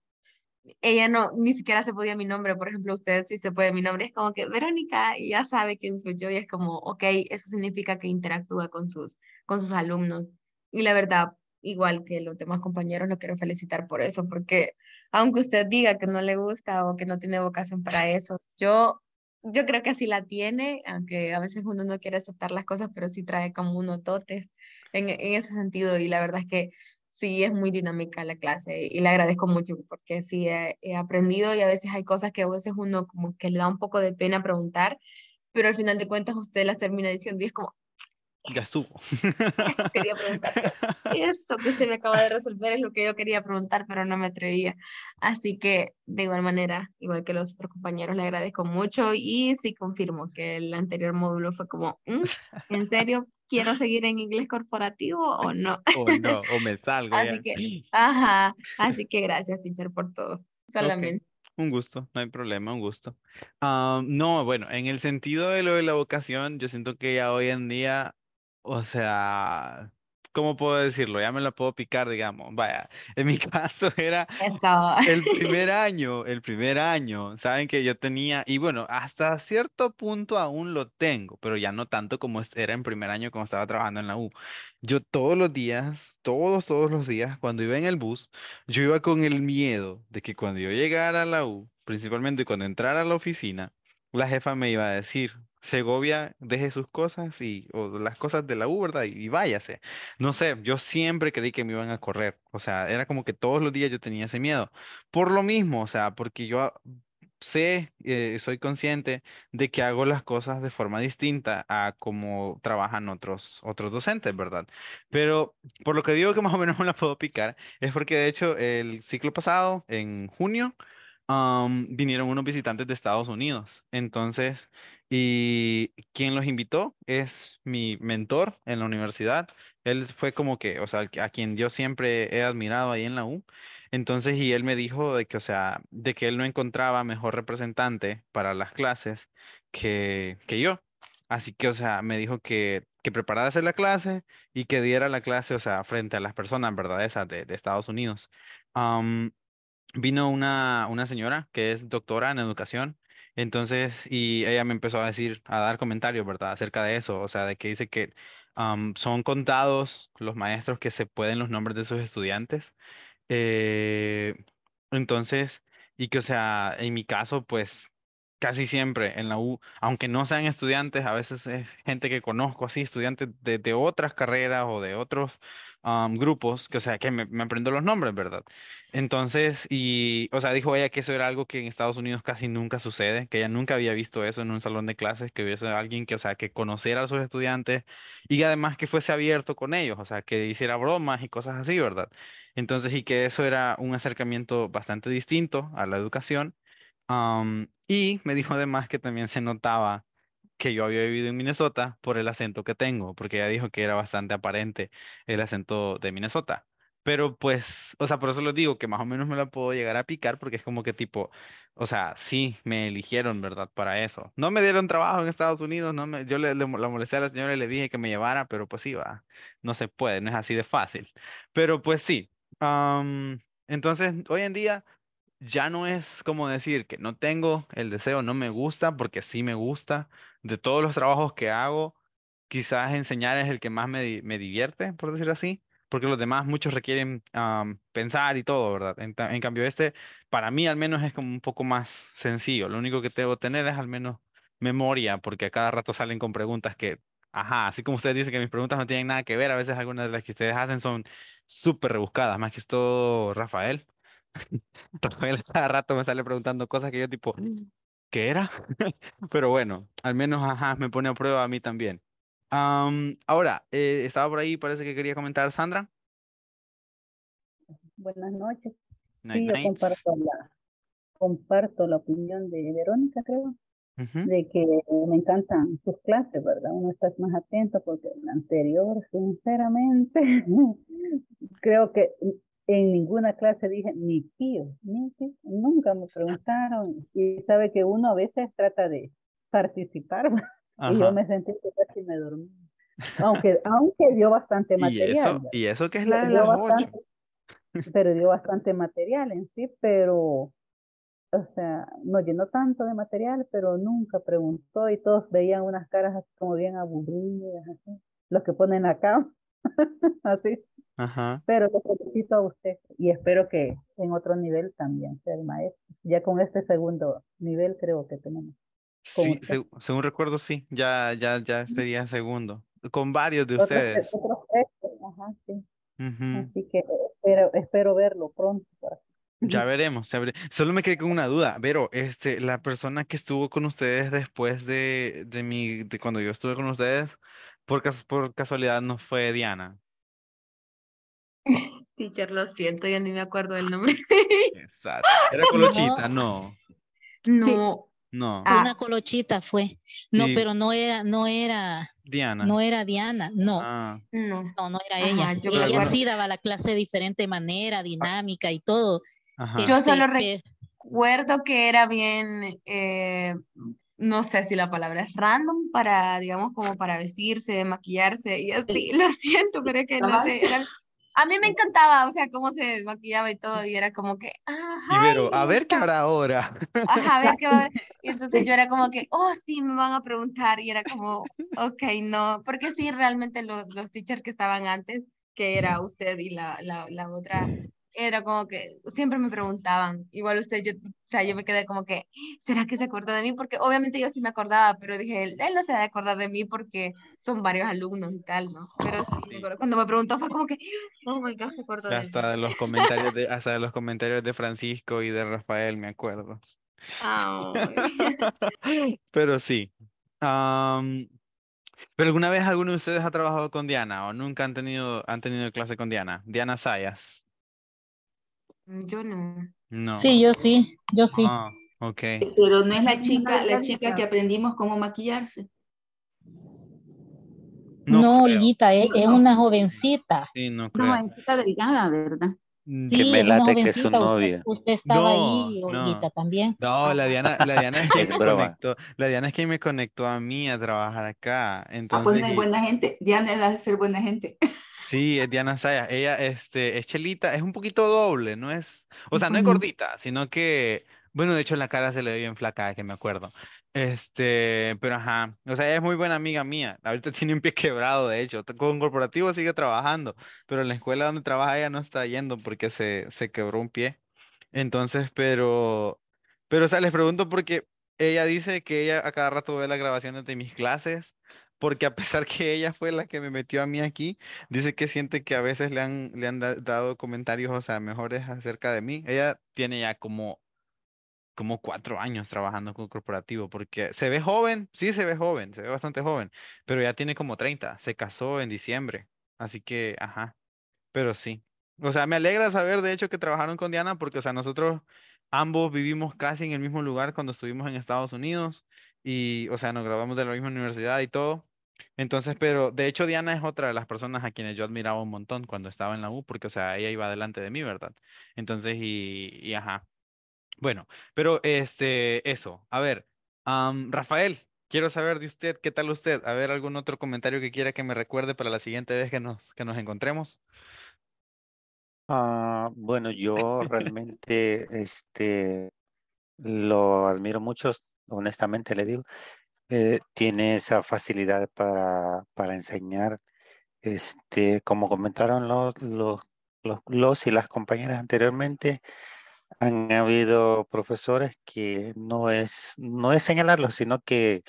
ella no, ni siquiera se podía mi nombre, por ejemplo, usted sí se puede mi nombre, es como que Verónica ya sabe quién soy yo y es como, ok, eso significa que interactúa con sus, con sus alumnos. Y la verdad, igual que los demás compañeros, lo quiero felicitar por eso, porque aunque usted diga que no le gusta o que no tiene vocación para eso, yo, yo creo que sí la tiene, aunque a veces uno no quiere aceptar las cosas, pero sí trae como unos dotes en, en ese sentido y la verdad es que sí es muy dinámica la clase y le agradezco mucho porque sí he, he, aprendido y a veces hay cosas que a veces uno como que le da un poco de pena preguntar, pero al final de cuentas usted las termina diciendo y es como, ya estuvo. Eso [LAUGHS] quería preguntar. Esto que usted me acaba de resolver es lo que yo quería preguntar, pero no me atrevía. Así que, de igual manera, igual que los otros compañeros, le agradezco mucho y sí confirmo que el anterior módulo fue como, mm, ¿en serio quiero seguir en inglés corporativo o no? [LAUGHS] O no, o me salgo. así que, ajá, así que gracias, teacher, por todo. Solamente. Un gusto, no hay problema, un gusto. no, bueno, en el sentido de lo de la vocación, yo siento que ya hoy en día o sea, ¿cómo puedo decirlo? Ya me la puedo picar, digamos. Vaya, [LAUGHS] en mi caso era el primer [LAUGHS] año, el primer año, saben que yo tenía, y bueno, hasta cierto punto aún lo tengo, pero ya no tanto como era en primer año cuando estaba trabajando en la U. Yo todos los días, todos, todos los días, cuando iba en el bus, yo iba con el miedo de que cuando yo llegara a la U, principalmente cuando entrara a la oficina, la jefa me iba a decir, Segovia deje sus cosas y o las cosas de la U, ¿verdad? Y, váyase. No sé, yo siempre creí que me iban a correr. O sea, era como que todos los días yo tenía ese miedo. Por lo mismo, o sea, porque yo sé, eh, soy consciente de que hago las cosas de forma distinta a como trabajan otros, otros docentes, ¿verdad? Pero por lo que digo que más o menos me la puedo picar, es porque de hecho el ciclo pasado, en junio, vinieron unos visitantes de Estados Unidos. Entonces, y quien los invitó es mi mentor en la universidad. Él fue como que, o sea, a quien yo siempre he admirado ahí en la U. Entonces, y él me dijo de que, o sea, de que él no encontraba mejor representante para las clases que, que yo. Así que, o sea, me dijo que, que preparara hacer la clase y que diera la clase, o sea, frente a las personas, ¿verdad? Esas de, de Estados Unidos. vino una, una señora que es doctora en educación entonces, y ella me empezó a decir, a dar comentarios, ¿verdad? Acerca de eso, o sea, de que dice que son contados los maestros que se pueden los nombres de sus estudiantes. Eh, entonces, y que, o sea, en mi caso, pues casi siempre en la U, aunque no sean estudiantes, a veces es gente que conozco así, estudiantes de, de otras carreras o de otros grupos, que o sea, que me, me, aprendo los nombres, ¿verdad? Entonces, y, o sea, dijo ella que eso era algo que en Estados Unidos casi nunca sucede, que ella nunca había visto eso en un salón de clases, que hubiese alguien que, o sea, que conociera a sus estudiantes y además que fuese abierto con ellos, o sea, que hiciera bromas y cosas así, ¿verdad? Entonces, y que eso era un acercamiento bastante distinto a la educación. y me dijo además que también se notaba que yo había vivido en Minnesota por el acento que tengo, porque ella dijo que era bastante aparente el acento de Minnesota. Pero pues, o sea, por eso les digo que más o menos me la puedo llegar a picar porque es como que tipo, o sea, sí, me eligieron, ¿verdad? Para eso. No me dieron trabajo en Estados Unidos, no me, yo le, la molesté a la señora y le dije que me llevara, pero pues sí, va, no se puede, no es así de fácil. Pero pues sí. entonces, hoy en día ya no es como decir que no tengo el deseo, no me gusta, porque sí me gusta. De todos los trabajos que hago, quizás enseñar es el que más me, me divierte, por decirlo así, porque los demás muchos requieren pensar y todo, ¿verdad? En, en, cambio, este, para mí al menos es como un poco más sencillo. Lo único que debo tener es al menos memoria, porque a cada rato salen con preguntas que, ajá, así como ustedes dicen que mis preguntas no tienen nada que ver, a veces algunas de las que ustedes hacen son súper rebuscadas, más que esto Rafael. [LAUGHS] Rafael cada rato me sale preguntando cosas que yo tipo, qué era, [LAUGHS] pero bueno, al menos ajá, me pone a prueba a mí también. Am, ahora, eh, estaba por ahí, parece que quería comentar Sandra. Buenas noches. Night, Sí, yo comparto la, comparto la opinión de Verónica, creo, de que me encantan sus clases, ¿verdad? Uno está más atento porque la anterior, sinceramente, [LAUGHS] creo que en ninguna clase dije ni pío, ni pío. Nunca me preguntaron. Y sabe que uno a veces trata de participar, [LAUGHS] y yo me sentí que casi me dormí. Aunque, aunque dio bastante Y material, eso, ¿verdad? y eso que es la de las bastante, pero dio [LAUGHS] bastante material en sí, pero, o sea, no llenó tanto de material, pero nunca preguntó y todos veían unas caras así como bien aburridas, así, los que ponen acá, [LAUGHS] así, Ajá. pero lo felicito a usted y espero que en otro nivel también sea el maestro. Ya con este segundo nivel creo que tenemos. Sí, seg- según recuerdo, sí, ya, ya, ya sería segundo. Con varios de Otros, ustedes. otros textos, ajá, sí. Ujú. Así que espero, espero verlo pronto. Ya veremos, ya Solo me quedé con una duda. Vero, este, la persona que estuvo con ustedes después de, de mi, de cuando yo estuve con ustedes, por por casualidad no fue Diana. Teacher, lo siento, yo ni me acuerdo del nombre. [LAUGHS] Exacto. Era Colochita, no, No. no. Ah. Una colochita fue. No, Sí. pero no era, no era, Diana. no era Diana, no. Ah, No. No, no era Ajá, ella. yo Ella sí daba la clase de diferente manera, dinámica y todo. ajá. Yo Este, solo recuerdo que era bien, eh, no sé si la palabra es random para, digamos, como para vestirse, maquillarse y así. Lo siento, pero es que no Ajá. sé. era- a mí me encantaba, o sea, cómo se maquillaba y todo, y era como que, ajá, a ver qué hará ahora. Ajá, a ver qué haber. Y [LAUGHS] entonces yo era como que, oh, sí, me van a preguntar. Y era como, ok, no. Porque sí, realmente los, los teachers que estaban antes, que era usted y la, la, la otra, era como que siempre me preguntaban. Igual usted, yo, o sea, yo me quedé como que, ¿será que se acuerda de mí? Porque obviamente yo sí me acordaba, pero dije, él, él no se va a acordar de mí porque son varios alumnos y tal, ¿no? Pero sí, me acuerdo. Cuando me preguntó fue como que, oh my God, se acordó de. Hasta de los comentarios de, hasta de los comentarios de Francisco y de Rafael, me acuerdo. [LAUGHS] Pero sí. Am, ¿pero alguna vez alguno de ustedes ha trabajado con Diana o nunca han tenido, han tenido clase con Diana? Diana Sayas. Yo no. No. sí, yo sí, yo sí. Ah, ok. Pero no es la chica, la chica que aprendimos cómo maquillarse. No No. Olguita, es, No, es no. una jovencita. Sí, no Una creo. jovencita delgada, ¿verdad? Mm, Que Sí, me es una late que es su. Usted, novia. usted estaba No, ahí, no. Olguita, también. No, la Diana, la Diana es [LAUGHS] quien me conectó, la Diana es quien me conectó a mí a trabajar acá. Ah, pues Entonces, no es buena gente. Diana es de ser buena gente. [LAUGHS] sí, es Diana Sayas. Ella, este, es chelita, es un poquito doble, no es, o sea, no es gordita, sino que, bueno, de hecho en la cara se le ve bien flaca, que me acuerdo. Este, pero ajá, o sea, ella es muy buena amiga mía. Ahorita [LAUGHS] tiene un pie quebrado, de hecho. Con corporativo sigue trabajando, pero en la escuela donde trabaja ella no está yendo porque se, se quebró un pie. Entonces, pero, pero, o sea, les pregunto porque ella dice que ella a cada rato ve las grabaciones de mis clases, porque a pesar [LAUGHS] que ella fue la que me metió a mí aquí, dice que siente que a veces le han, le han da- dado comentarios, o sea, mejores acerca de mí. Ella tiene ya como, como cuatro años trabajando con corporativo, porque se ve joven, sí se ve joven, se ve bastante joven, pero ya tiene como 30, se casó en diciembre, así que, ajá. Pero sí. O sea, me alegra saber de hecho que trabajaron con Diana porque, o sea, nosotros ambos vivimos casi en el mismo lugar cuando estuvimos en Estados Unidos y, o sea, nos graduamos de la misma universidad y todo. Entonces, pero de hecho Diana es otra de las personas a quienes yo admiraba un montón cuando estaba en la U porque, o sea, ella iba delante de mí, ¿verdad? Entonces, y, y ajá. Bueno, pero este, eso. A ver, am, Rafael, quiero saber de usted, ¿qué tal usted? A ver, algún otro comentario que quiera que me recuerde para la siguiente vez que nos, que nos encontremos. Ah, bueno, yo [LAUGHS] realmente este, lo admiro mucho, honestamente le digo. Eh, tiene esa facilidad para, para enseñar. Este, como comentaron los, los, los, los y las compañeras anteriormente, han habido profesores que no es, no es señalarlos, sino que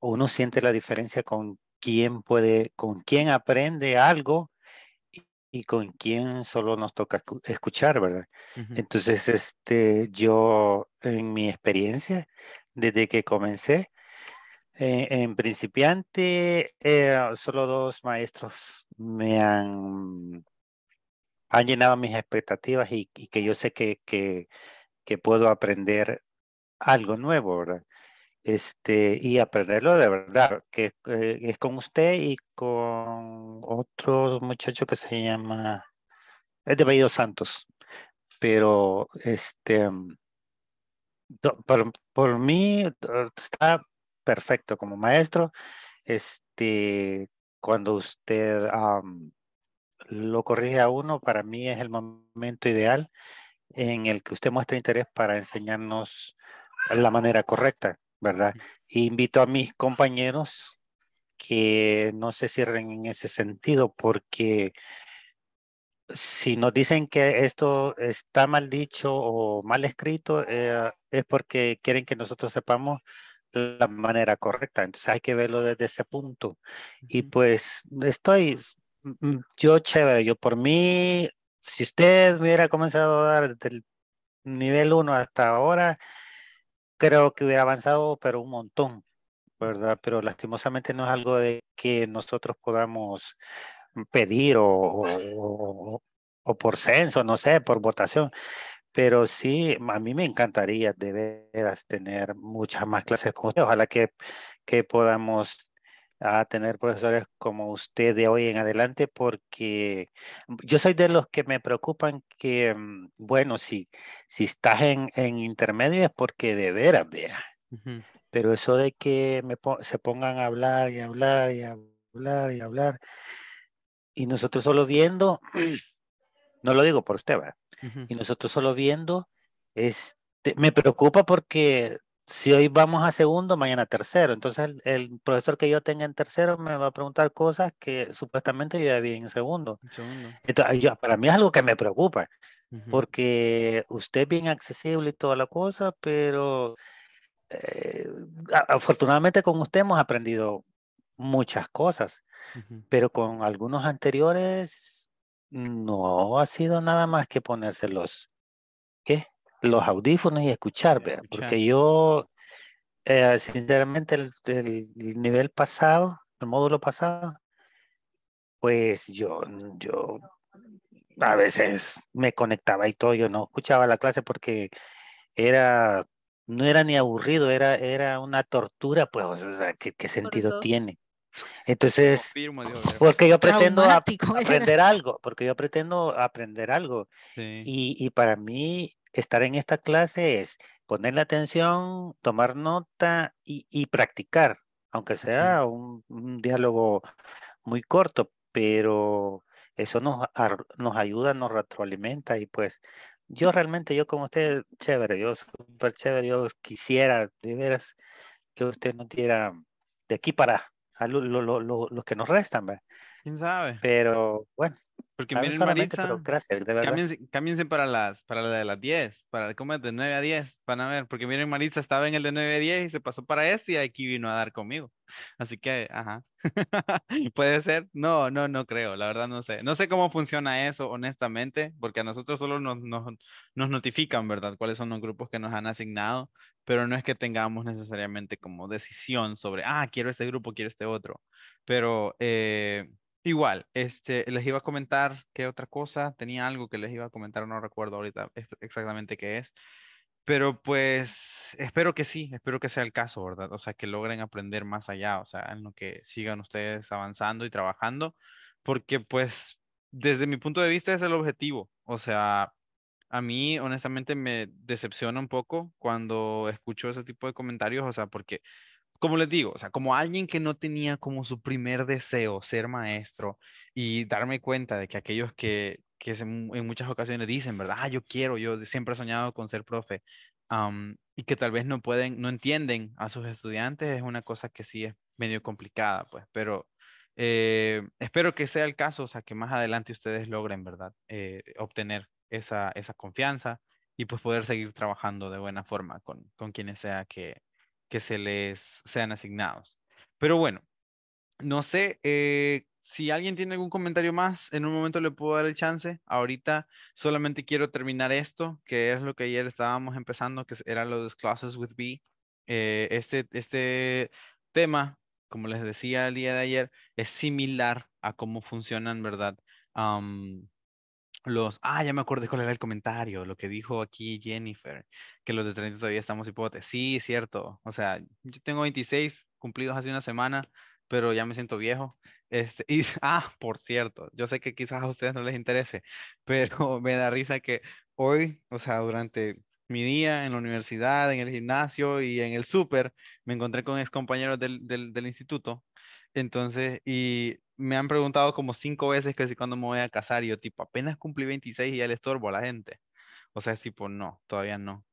uno siente la diferencia con quién puede, con quién aprende algo y, y con quién solo nos toca escu- escuchar, ¿verdad? Ujú. Entonces, este, yo en mi experiencia desde que comencé. Eh, en principiante, eh, solo dos maestros me han, han llenado mis expectativas y, que yo sé que, que, puedo aprender algo nuevo, ¿verdad? Este, y aprenderlo de verdad, que eh, es con usted y con otro muchacho que se llama, es de Bello Santos, pero este, por, por mí está perfecto como maestro. Este, cuando usted lo corrige a uno, para mí es el momento ideal en el que usted muestra interés para enseñarnos la manera correcta, ¿verdad? invito a mis compañeros que no se cierren en ese sentido porque si nos dicen que esto está mal dicho o mal escrito, eh, es porque quieren que nosotros sepamos la manera correcta. Entonces hay que verlo desde ese punto. Y pues estoy, mm, yo chévere, yo por mí, si usted hubiera comenzado a dar desde el nivel 1 hasta ahora, creo que hubiera avanzado, pero un montón, ¿verdad? Pero lastimosamente no es algo de que nosotros podamos pedir o, o, o por censo, no sé, por votación. Pero sí, a mí me encantaría de veras tener muchas más clases como usted. Ojalá que, que podamos ah, tener profesores como usted de hoy en adelante, porque yo soy de los que me preocupan que, mm, bueno, si, si estás en, en intermedio es porque de veras, vea. Pero eso de que me se pongan a hablar y hablar y hablar y hablar, y nosotros solo viendo, [CLEARS THROAT] no lo digo por usted, ¿verdad? Y nosotros solo viendo, este, me preocupa porque si hoy vamos a segundo, mañana tercero. Entonces el, profesor que yo tenga en tercero me va a preguntar cosas que supuestamente yo ya vi en segundo. Entonces, para mí es algo que me preocupa, porque usted es bien accesible y toda la cosa, pero eh, afortunadamente con usted hemos aprendido muchas cosas, pero con algunos anteriores no ha sido nada más que ponerse los, ¿qué? Los audífonos y escuchar, porque yo, eh, sinceramente, el, nivel pasado, el módulo pasado, pues yo, yo a veces me conectaba y todo, yo no escuchaba la clase porque era, no era ni aburrido, era, era una tortura, pues, o sea, ¿qué, qué sentido tiene? Entonces, porque yo pretendo [LAUGHS] aprender algo, porque yo pretendo aprender algo. Y, y, para mí, estar en esta clase es ponerle atención, tomar nota y, y practicar, aunque sea un, un, diálogo muy corto, pero eso nos, nos ayuda, nos retroalimenta y pues yo realmente, yo como usted, chévere, yo súper chévere, yo quisiera de veras que usted no diera de aquí para los que nos restan, ¿Quién sabe? Pero bueno. Porque miren, Maritza, gracias, de verdad. Cámbiense, para las, para la de las 10, para ¿cómo es? De 9 a 10, van a ver, porque miren, Maritza estaba en el de 9 a 10 y se pasó para este y aquí vino a dar conmigo. Así que, ajá. [LAUGHS] ¿Puede ser? No, no, no creo, la verdad no sé. No sé cómo funciona eso, honestamente, porque a nosotros solo nos, nos, nos notifican, ¿verdad? Cuáles son los grupos que nos han asignado, pero no es que tengamos necesariamente como decisión sobre, ah, quiero este grupo, quiero este otro. Pero eh, igual, este, les iba a comentar qué otra cosa, tenía algo que les iba a comentar, no recuerdo ahorita exactamente qué es. Pero pues espero que sí, espero que sea el caso, ¿verdad? O sea, que logren aprender más allá, o sea, en lo que sigan ustedes avanzando y trabajando, porque pues desde mi punto de vista es el objetivo, o sea, a mí honestamente me decepciona un poco cuando escucho ese tipo de comentarios, o sea, porque, como les digo, o sea, como alguien que no tenía como su primer deseo ser maestro y darme cuenta de que aquellos que, que en muchas ocasiones dicen, ¿verdad? Ah, yo quiero, yo siempre he soñado con ser profe, y que tal vez no pueden, no entienden a sus estudiantes, es una cosa que sí es medio complicada, pues, pero eh, espero que sea el caso, o sea, que más adelante ustedes logren, ¿verdad? Eh, obtener esa, esa confianza y pues poder seguir trabajando de buena forma con, con quienes sea que, que se les sean asignados. Pero bueno, no sé eh, si alguien tiene algún comentario más, en un momento le puedo dar el chance. Ahorita solamente quiero terminar esto, que es lo que ayer estábamos empezando, que era lo de Classes with B. eh, este, este tema, como les decía el día de ayer, es similar a cómo funcionan, ¿verdad? Am, los, ah, ya me acordé cuál era el comentario, lo que dijo aquí Jennifer, que los de 30 todavía estamos hipotes. Sí, cierto. O sea, yo tengo 26 cumplidos hace una semana, pero ya me siento viejo. Este, y, [LAUGHS] ah, por cierto, yo sé que quizás a ustedes no les interese, [LAUGHS] pero me da risa que hoy, o sea, durante mi día en la universidad, en el gimnasio y en el súper, me encontré con ex compañeros del, del, del instituto. Entonces, y me han preguntado como cinco veces que si cuando me voy a casar, y yo tipo, apenas cumplí 26 y ya le estorbo a la gente. O sea, es tipo, no, todavía no.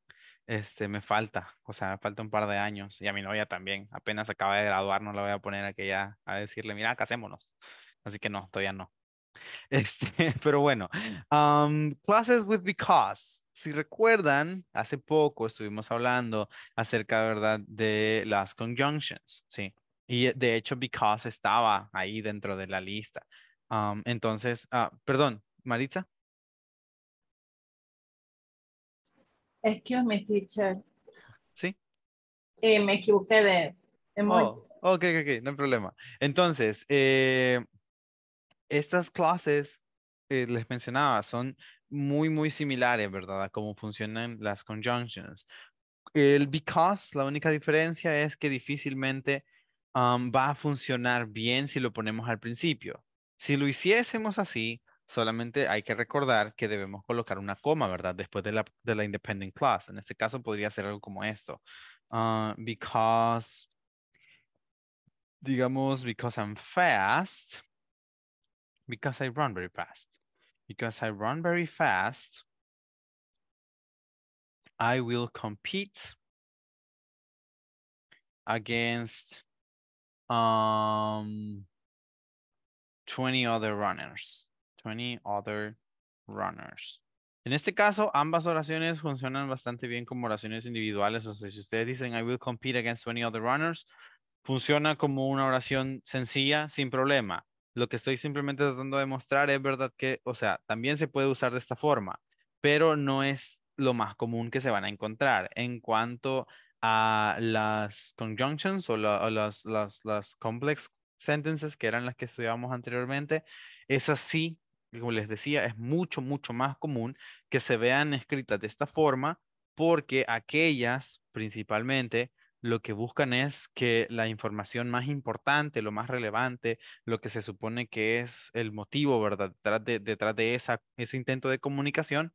Este, me falta, o sea, me falta un par de años. Y a mi novia también, apenas acaba de graduar, no la voy a poner a que ya, a decirle, mira, casémonos. Así que no, todavía no. [LAUGHS] Este, pero bueno, um, classes with because. Si recuerdan, hace poco estuvimos hablando acerca, ¿verdad?, de las conjunctions, ¿sí? Y eh, de hecho, because estaba ahí dentro de la lista. Um, entonces, ah, perdón, Maritza. Excuse me, teacher. Sí. Eh, me equivoqué de emoji. Oh, ok, ok, no hay problema. Entonces, eh, estas clases, eh, les mencionaba, son muy, muy similares, ¿verdad? A cómo funcionan las conjunctions. El because, la única diferencia es que difícilmente va a funcionar bien si lo ponemos al principio. Si lo hiciésemos así, solamente hay que recordar que debemos colocar una coma, ¿verdad? Después de la, de la independent clause. En este caso podría ser algo como esto. Uh, because, digamos, because I'm fast, because I run very fast. Because I run very fast, I will compete against um 20 other runners. 20 other runners. En este caso, ambas oraciones funcionan bastante bien como oraciones individuales. O sea, si ustedes dicen I will compete against 20 other runners, funciona como una oración sencilla sin problema. Lo que estoy simplemente tratando de mostrar es verdad que, o sea, también se puede usar de esta forma, pero no es lo más común que se van a encontrar. En cuanto a las conjunctions o, las, las, las complex sentences que eran las que estudiábamos anteriormente, esas sí, como les decía, es mucho, mucho más común que se vean escritas de esta forma porque aquellas principalmente lo que buscan es que la información más importante, lo más relevante, lo que se supone que es el motivo, ¿verdad? Detrás de, detrás de esa, ese intento de comunicación,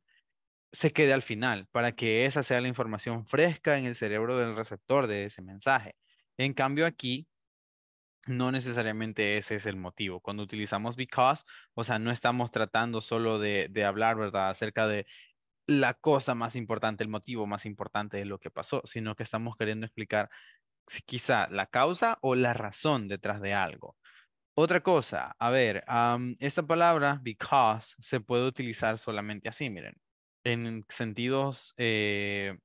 se quede al final, para que esa sea la información fresca en el cerebro del receptor de ese mensaje. En cambio aquí, no necesariamente ese es el motivo. Cuando utilizamos because, o sea, no estamos tratando solo de, hablar, ¿verdad?, acerca de la cosa más importante, el motivo más importante de lo que pasó, sino que estamos queriendo explicar quizá la causa o la razón detrás de algo. Otra cosa, a ver, esta palabra because se puede utilizar solamente así, miren, en sentidos eh,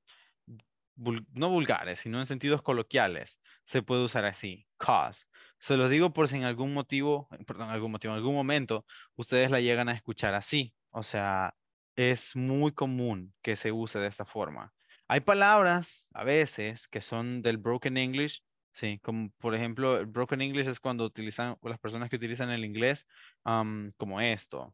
no vulgares, sino en sentidos coloquiales, se puede usar así, cause. Se los digo por si en algún motivo, perdón, algún motivo, en algún momento, ustedes la llegan a escuchar así. O sea, es muy común que se use de esta forma. Hay palabras a veces que son del broken English, sí, como por ejemplo, broken English es cuando utilizan, las personas que utilizan el inglés como esto,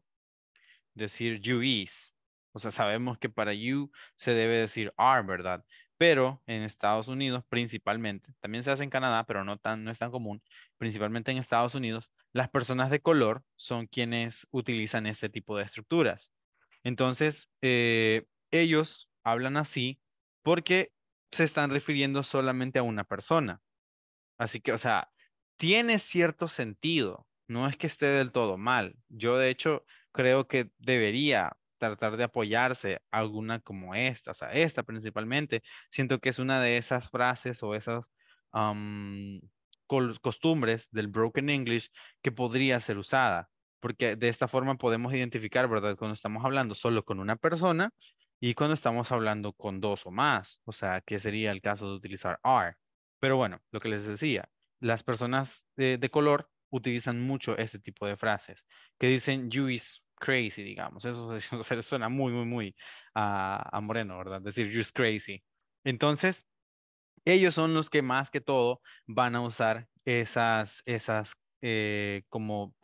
decir you is. O sea, sabemos que para you se debe decir are, ¿verdad? Pero en Estados Unidos principalmente, también se hace en Canadá, pero no, tan, no es tan común, principalmente en Estados Unidos, las personas de color son quienes utilizan este tipo de estructuras. Entonces, eh, ellos hablan así porque se están refiriendo solamente a una persona. Así que, o sea, tiene cierto sentido. No es que esté del todo mal. Yo, de hecho, creo que debería tratar de apoyarse alguna como esta, o sea, esta principalmente. Siento que es una de esas frases o esas costumbres del broken English que podría ser usada porque de esta forma podemos identificar, ¿verdad? Cuando estamos hablando solo con una persona y cuando estamos hablando con dos o más, o sea, que sería el caso de utilizar are. Pero bueno, lo que les decía, las personas de, color utilizan mucho este tipo de frases que dicen you is crazy, digamos. Eso, [LAUGHS] se suena muy, muy, muy a, a Moreno, ¿verdad? Decir you is crazy. Entonces, ellos son los que más que todo van a usar esas, esas, eh, como,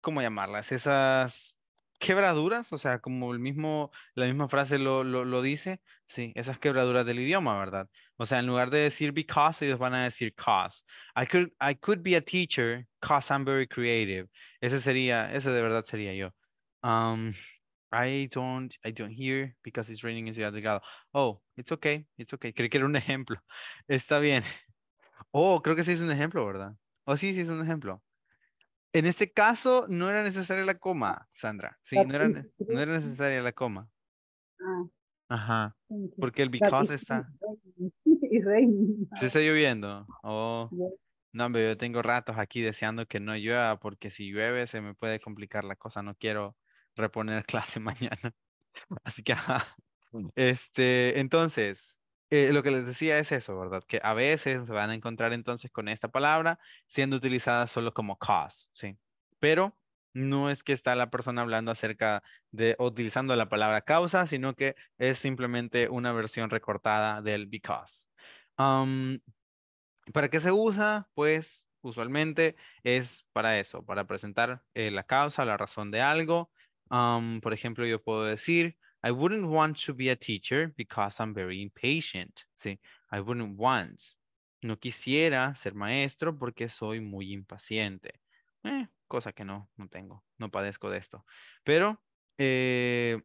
¿cómo llamarlas? Esas quebraduras, o sea, como el mismo, la misma frase lo, lo, lo dice, sí, esas quebraduras del idioma, ¿verdad? O sea, en lugar de decir because, ellos van a decir cause. I could, I could be a teacher cause I'm very creative. Ese sería, ese de verdad sería yo. Um, I don't, I don't hear because it's raining in Ciudad Delgado. Oh, it's okay, it's okay. Creí que era un [LAUGHS] ejemplo. Está bien. Oh, creo que sí es un ejemplo, ¿verdad? Oh, sí, sí es un ejemplo. En este caso, no era necesaria la coma, Sandra. Sí, no era, no era necesaria la coma. Ah, Ajá. Porque el because está. ¿Sí está lloviendo? Oh. No, hombre, yo tengo ratos aquí deseando que no llueva porque si llueve se me puede complicar la cosa. No quiero reponer [LAUGHS] clase mañana. Así que, ajá. Este, entonces, eh, lo que les decía es eso, ¿verdad? Que a veces se van a encontrar entonces con esta palabra siendo utilizada solo como cause, ¿sí? Pero no es que está la persona hablando acerca de utilizando la palabra causa, sino que es simplemente una versión recortada del because. ¿Para qué se usa? Pues usualmente es para eso, para presentar eh, la causa, la razón de algo. Am, por ejemplo, yo puedo decir, I wouldn't want to be a teacher because I'm very impatient. Sí, I wouldn't want. No quisiera ser maestro porque soy muy impaciente. Eh, cosa que no, no tengo, no padezco de esto. Pero eh,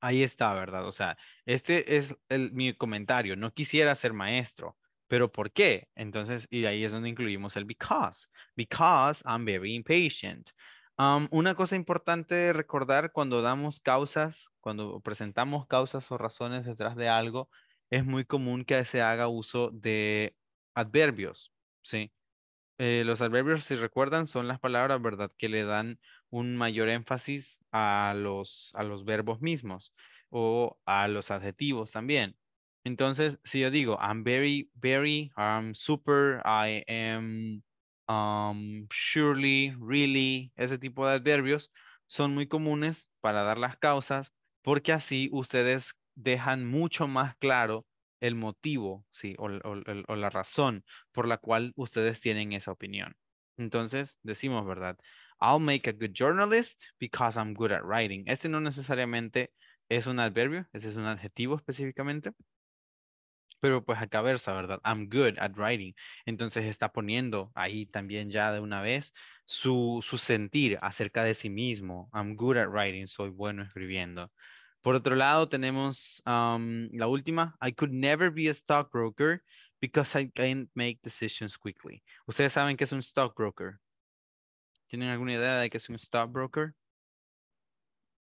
ahí está, ¿verdad? O sea, este es el, mi comentario. No quisiera ser maestro. ¿Pero por qué? Entonces, y ahí es donde incluimos el because. Because I'm very impatient. Um, una cosa importante recordar cuando damos causas, cuando presentamos causas o razones detrás de algo, es muy común que se haga uso de adverbios, ¿sí? Eh, los adverbios, si recuerdan, son las palabras, ¿verdad? Que le dan un mayor énfasis a los, a los verbos mismos o a los adjetivos también. Entonces, si yo digo, I'm very, very, I'm super, I am, um, surely, really, ese tipo de adverbios son muy comunes para dar las causas porque así ustedes dejan mucho más claro el motivo, sí, o, o- la razón por la cual ustedes tienen esa opinión. Entonces, decimos, ¿verdad? I'll make a good journalist because I'm good at writing. Este no necesariamente es un adverbio, ese es un adjetivo específicamente. Pero pues acá versa, ¿verdad? I'm good at writing. Entonces está poniendo ahí también ya de una vez su, su sentir acerca de sí mismo. I'm good at writing, soy bueno escribiendo. Por otro lado, tenemos la última. I could never be a stockbroker because I can't make decisions quickly. ¿Ustedes saben qué es un stockbroker? ¿Tienen alguna idea de qué es un stockbroker?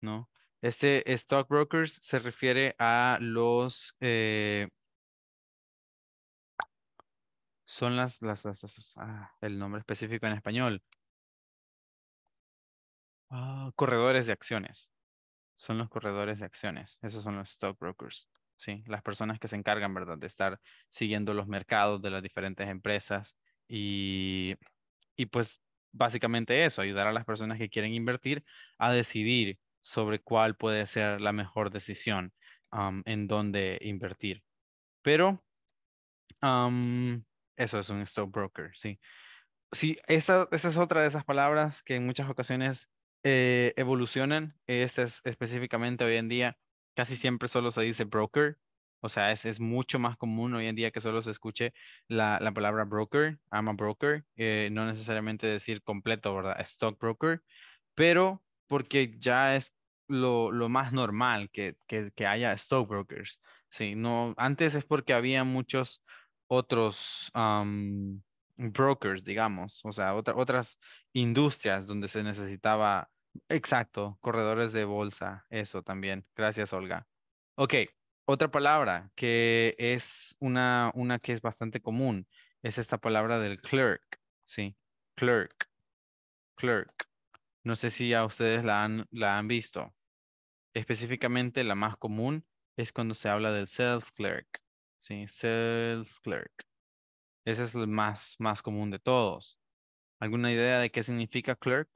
No. Este stockbrokers se refiere a los eh, son las, las, las- las- ah, el nombre específico en español. Ah, corredores de acciones. Son los corredores de acciones. Esos son los stockbrokers. Sí, las personas que se encargan, ¿verdad? De estar siguiendo los mercados de las diferentes empresas y, y pues básicamente eso, ayudar a las personas que quieren invertir a decidir sobre cuál puede ser la mejor decisión en dónde invertir. Pero eso es un stockbroker, sí. Sí, esa, esa es otra de esas palabras que en muchas ocasiones eh, evolucionan. Esta es específicamente hoy en día, casi siempre solo se dice broker. O sea, es, es mucho más común hoy en día que solo se escuche la, la palabra broker, I'm a broker, eh, no necesariamente decir completo, ¿verdad? Stockbroker, pero porque ya es lo, lo más normal que, que, que haya stockbrokers. Sí, no, antes es porque había muchos otros am, brokers, digamos, o sea, otra- otras industrias donde se necesitaba, exacto, corredores de bolsa, eso también. Gracias, Olga. Ok, otra palabra que es una, una que es bastante común es esta palabra del clerk, sí, clerk, clerk. No sé si a ustedes la han, la han visto. Específicamente la más común es cuando se habla del sales clerk, sí, sales clerk. Ese es el más, más común de todos. ¿Alguna idea de qué significa clerk?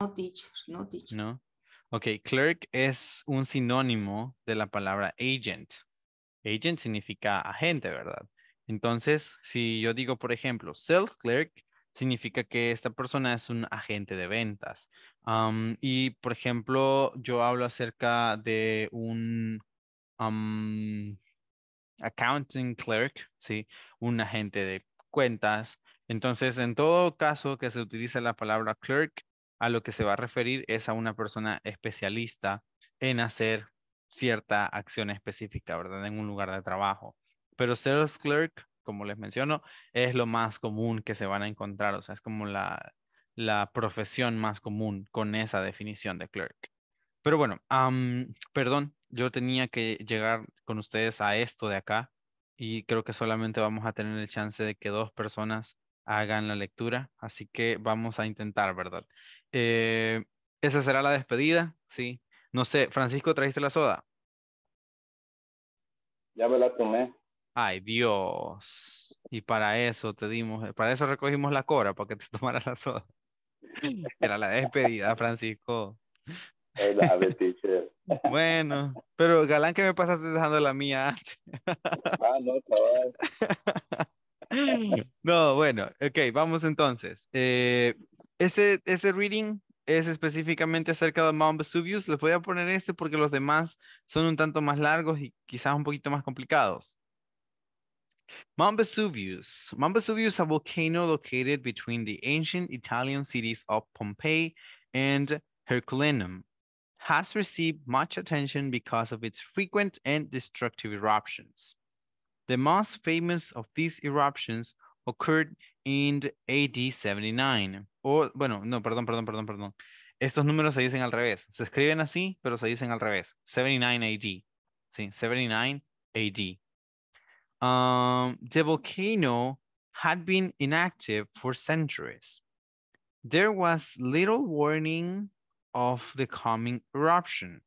No teacher, no teacher. ¿No? Ok, clerk es un sinónimo de la palabra agent. Agent significa agente, ¿verdad? Entonces, si yo digo, por ejemplo, sales clerk, significa que esta persona es un agente de ventas. Y, por ejemplo, yo hablo acerca de un am, accounting clerk, ¿sí? Un agente de cuentas. Entonces, en todo caso que se utilice la palabra clerk, a lo que se va a referir es a una persona especialista en hacer cierta acción específica, ¿verdad? En un lugar de trabajo. Pero sales clerk, como les menciono, es lo más común que se van a encontrar, o sea, es como la, la profesión más común con esa definición de clerk. Pero bueno, am, perdón, yo tenía que llegar con ustedes a esto de acá y creo que solamente vamos a tener el chance de que dos personas hagan la lectura, así que vamos a intentar, ¿verdad? Eh, esa será la despedida, sí. No sé, Francisco, ¿trajiste la soda? Ya me la tomé. Ay, Dios. Y para eso te dimos, para eso recogimos la cora, para que te [LAUGHS] tomaras la soda. Era la despedida, Francisco. It, teacher. Bueno, pero galán que me pasaste dejando la mía antes. Ah, no, cabal. [LAUGHS] No, bueno, ok, vamos entonces. Eh, ese, ese reading es específicamente acerca de Mount Vesuvius. Les voy a poner este porque los demás son un tanto más largos y quizás un poquito más complicados. Mount Vesuvius. Mount Vesuvius is a volcano located between the ancient Italian cities of Pompeii and Herculaneum. Has received much attention because of its frequent and destructive eruptions. The most famous of these eruptions occurred in AD 79. O, bueno, no, perdón, perdón, perdón, perdón. Estos números se dicen al revés. Se escriben así, pero se dicen al revés. 79 AD. Sí, 79 AD. Um, the volcano had been inactive for centuries. There was little warning of the coming eruption,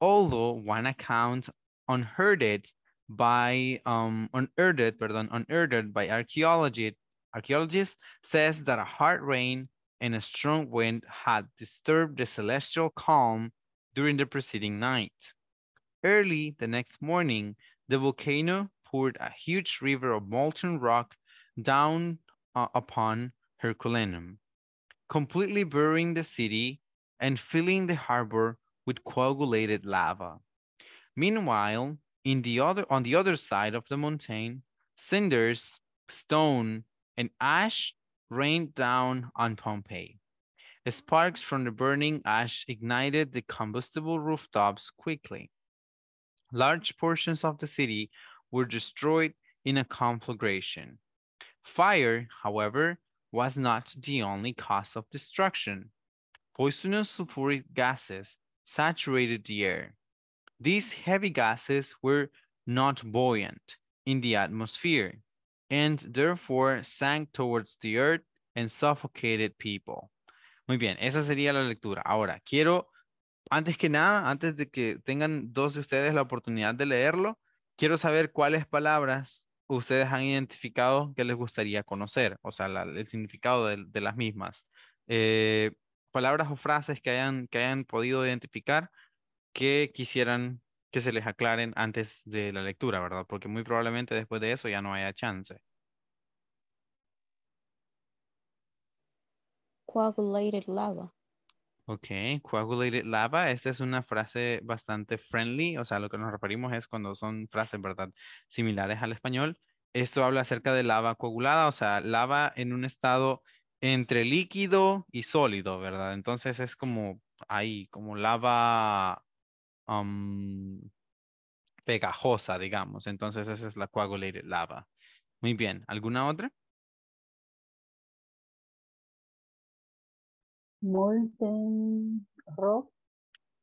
although one account unearthed by um, unearthed, pardon, unearthed by archaeology, archaeologists says that a hard rain and a strong wind had disturbed the celestial calm during the preceding night. Early the next morning, the volcano poured a huge river of molten rock down uh, upon Herculaneum, completely burying the city and filling the harbor with coagulated lava. Meanwhile, in the other, on the other side of the mountain, cinders, stone, and ash rained down on Pompeii. The Sparks from the burning ash ignited the combustible rooftops quickly. Large portions of the city were destroyed in a conflagration. Fire, however, was not the only cause of destruction. Poisonous sulfuric gases saturated the air. These heavy gases were not buoyant in the atmosphere and therefore sank towards the earth and suffocated people. Muy bien, esa sería la lectura. Ahora, quiero, antes que nada, antes de que tengan dos de ustedes la oportunidad de leerlo, quiero saber cuáles palabras ustedes han identificado que les gustaría conocer, o sea, el significado de, de las mismas. Eh, palabras o frases que hayan, que hayan podido identificar que quisieran que se les aclaren antes de la lectura, ¿verdad? Porque muy probablemente después de eso ya no haya chance. Coagulated lava. Ok, coagulated lava, esta es una frase bastante friendly, o sea, lo que nos referimos es cuando son frases, ¿verdad? Similares al español. Esto habla acerca de lava coagulada, o sea, lava en un estado entre líquido y sólido, ¿verdad? Entonces es como ahí, como lava um, pegajosa, digamos. Entonces esa es la coagulated lava. Muy bien, ¿alguna otra? Molten rock.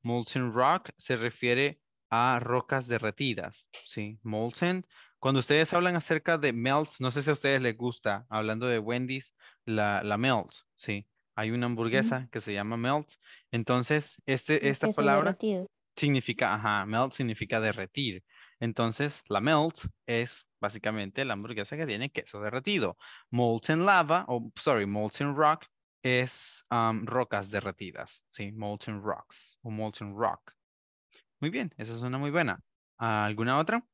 Molten rock se refiere a rocas derretidas, ¿sí? Molten. Cuando ustedes hablan acerca de melt, no sé si a ustedes les gusta, hablando de Wendy's, la, la melt, ¿sí? Hay una hamburguesa que se llama melt. Entonces, este, esta palabra derretido. significa, ajá, melt significa derretir. Entonces, la melt es básicamente la hamburguesa que tiene queso derretido. Molten lava, o sorry, molten rock es um, rocas derretidas, ¿sí? Molten rocks o molten rock. Muy bien, esa es una muy buena. ¿Alguna otra?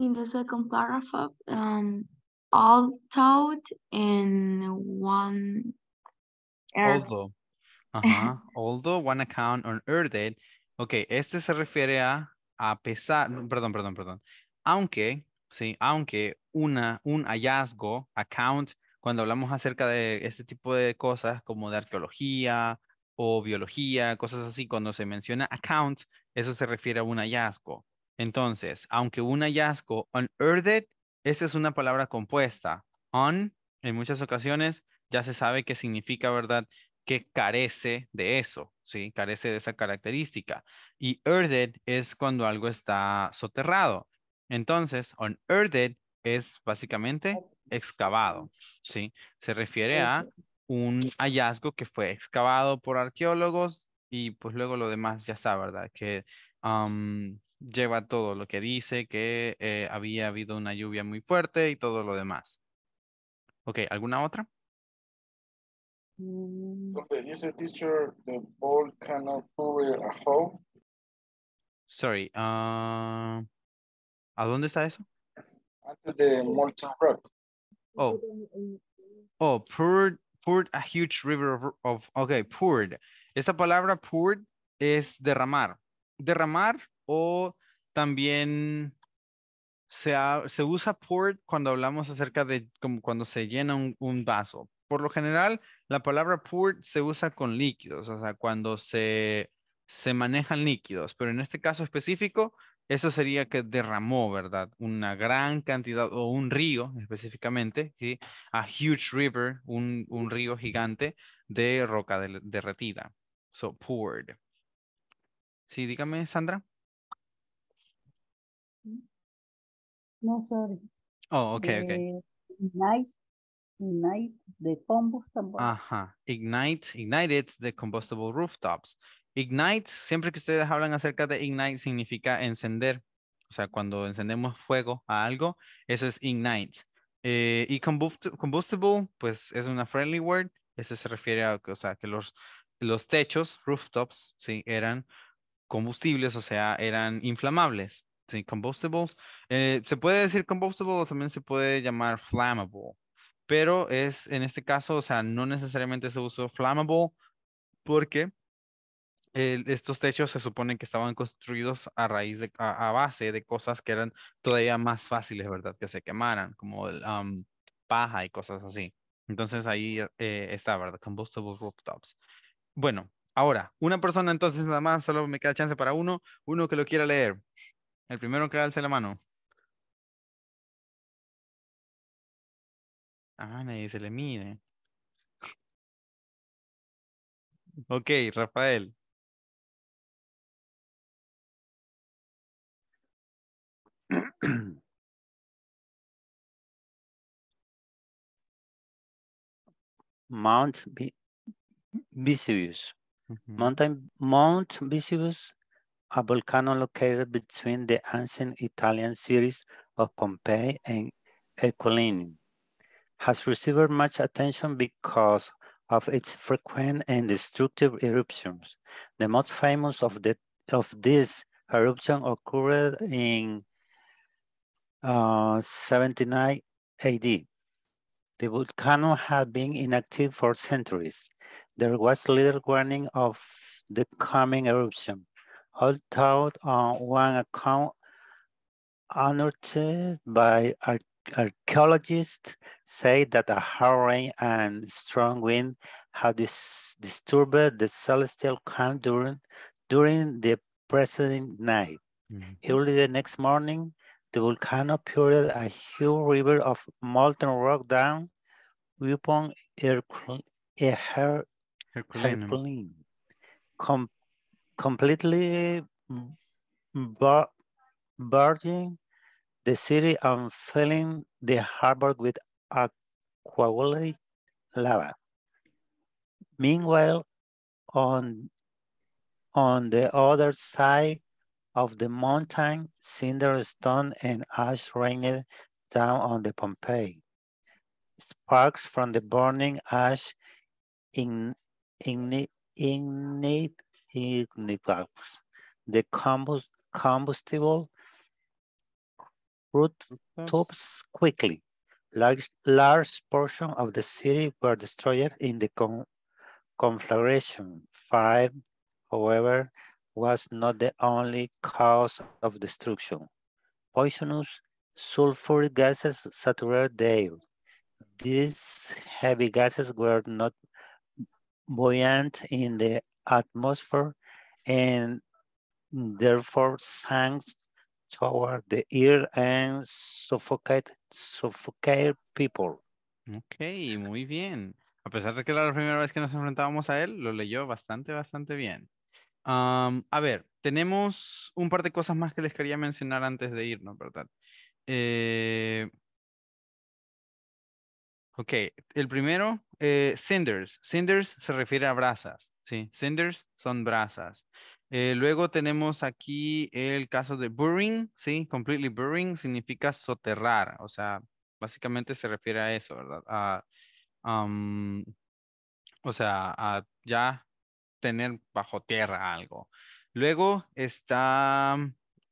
In the second paragraph, um, all taught in one earth. Although. Ajá. [LAUGHS] Although one account unearthed. Ok, este se refiere a a pesar, perdón, perdón, perdón. Aunque, sí, aunque una, un hallazgo, account, cuando hablamos acerca de este tipo de cosas como de arqueología o biología, cosas así, cuando se menciona account, eso se refiere a un hallazgo. Entonces, aunque un hallazgo unearthed, esa es una palabra compuesta. Un, en muchas ocasiones, ya se sabe qué significa, ¿verdad? Que carece de eso, ¿sí? Carece de esa característica. Y earthed es cuando algo está soterrado. Entonces, unearthed es básicamente excavado, ¿sí? Se refiere a un hallazgo que fue excavado por arqueólogos y pues luego lo demás ya está, ¿verdad? Que lleva todo lo que dice que eh, había habido una lluvia muy fuerte y todo lo demás. Ok, ¿alguna otra? Donde dice teacher, the ball cannot cover a hole. Sorry, ah, ¿a dónde está eso? Antes de molten rock. Oh, oh, poured, poured a huge river of, of, okay, poured. Esta palabra poured es derramar. Derramar o también se, se usa poured cuando hablamos acerca de como cuando se llena un, vaso. Por lo general, la palabra poured se usa con líquidos, o sea, cuando se, se manejan líquidos, pero en este caso específico, eso sería que derramó, ¿verdad? Una gran cantidad, o un río específicamente, ¿sí? A huge river, un, un río gigante de roca derretida. So, poured. Sí, dígame, Sandra. No, sorry. Oh, ok, ok. De Ignite, ignite the combustible. Ajá. Ignite, ignited the combustible rooftops. Ignite, siempre que ustedes hablan acerca de ignite, significa encender. O sea, cuando encendemos fuego a algo, eso es ignite. Eh, y combust- combustible, pues es una friendly word. Ese se refiere a que, o sea, que los, los techos, rooftops, sí, eran combustibles, o sea, eran inflamables. Sí, combustibles. Eh, se puede decir combustible o también se puede llamar flammable. Pero es, en este caso, o sea, no necesariamente se usó flammable porque estos techos se supone que estaban construidos a raíz de, a, base de cosas que eran todavía más fáciles, ¿verdad? Que se quemaran, como el, am, paja y cosas así. Entonces ahí eh, está, ¿verdad? Combustible rooftops. Bueno, ahora, una persona entonces nada más, solo me queda chance para uno, uno que lo quiera leer. El primero que alce la mano. Ah, nadie se le mide. Ok, Rafael. [CLEARS THROAT] Mount Vi- Vesuvius. Mountain Mount Vesuvius, a volcano located between the ancient Italian cities of Pompeii and Herculaneum, has received much attention because of its frequent and destructive eruptions. The most famous of the of these eruptions occurred in uh, 79 AD. The volcano had been inactive for centuries. There was little warning of the coming eruption. Although on one account unearthed by ar- archaeologists say that a rain and strong wind had dis- disturbed the celestial count during, during the preceding night. Ujú. Early the next morning, the volcano poured a huge river of molten rock down upon Hercul- eh, Her- com- completely bur- burning the city and filling the harbor with a lava. Meanwhile, on, on the other side of the mountain, cinder, stone, and ash rained down on the Pompeii. Sparks from the burning ash ign- igni- ignite the combus- combustible rooftops quickly. Large, large portion of the city were destroyed in the con conflagration. Fire, however, was not the only cause of destruction. Poisonous sulfuric gases saturated the air. These heavy gases were not buoyant in the atmosphere and therefore sank toward the air and suffocate, people. Ok, muy bien. A pesar de que era la primera vez que nos enfrentábamos a él, lo leyó bastante, bastante bien. A ver, tenemos un par de cosas más que les quería mencionar antes de irnos, ¿verdad? Eh, ok, el primero, eh, cinders. Cinders se refiere a brasas, ¿sí? Cinders son brasas. Eh, luego tenemos aquí el caso de burring, ¿sí? Completely burring significa soterrar, o sea, básicamente se refiere a eso, ¿verdad? A, o sea, a ya tener bajo tierra algo. Luego está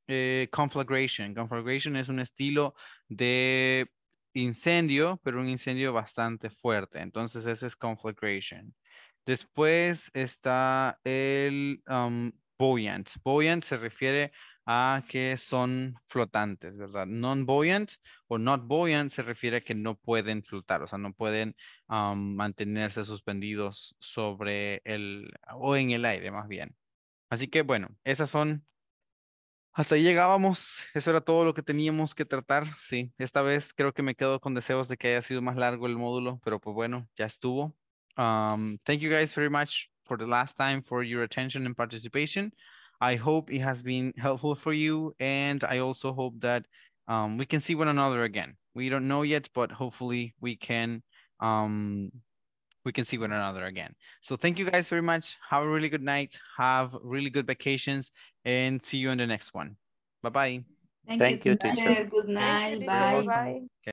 eh, conflagration. Conflagration es un estilo de incendio, pero un incendio bastante fuerte. Entonces ese es conflagration. Después está el buoyant. Buoyant se refiere a que son flotantes, ¿verdad? Non-buoyant o not buoyant se refiere a que no pueden flotar, o sea, no pueden mantenerse suspendidos sobre el, o en el aire más bien. Así que bueno, esas son, hasta ahí llegábamos, eso era todo lo que teníamos que tratar, sí, esta vez creo que me quedo con deseos de que haya sido más largo el módulo, pero pues bueno, ya estuvo. Um, thank you guys very much for the last time for your attention and participation. I hope it has been helpful for you. And I also hope that um, we can see one another again. We don't know yet, but hopefully we can um, we can see one another again. So thank you guys very much. Have a really good night. Have really good vacations and see you in the next one. Bye-bye. Thank, Thank you, you, teacher. teacher. Good night. You're Bye. Okay.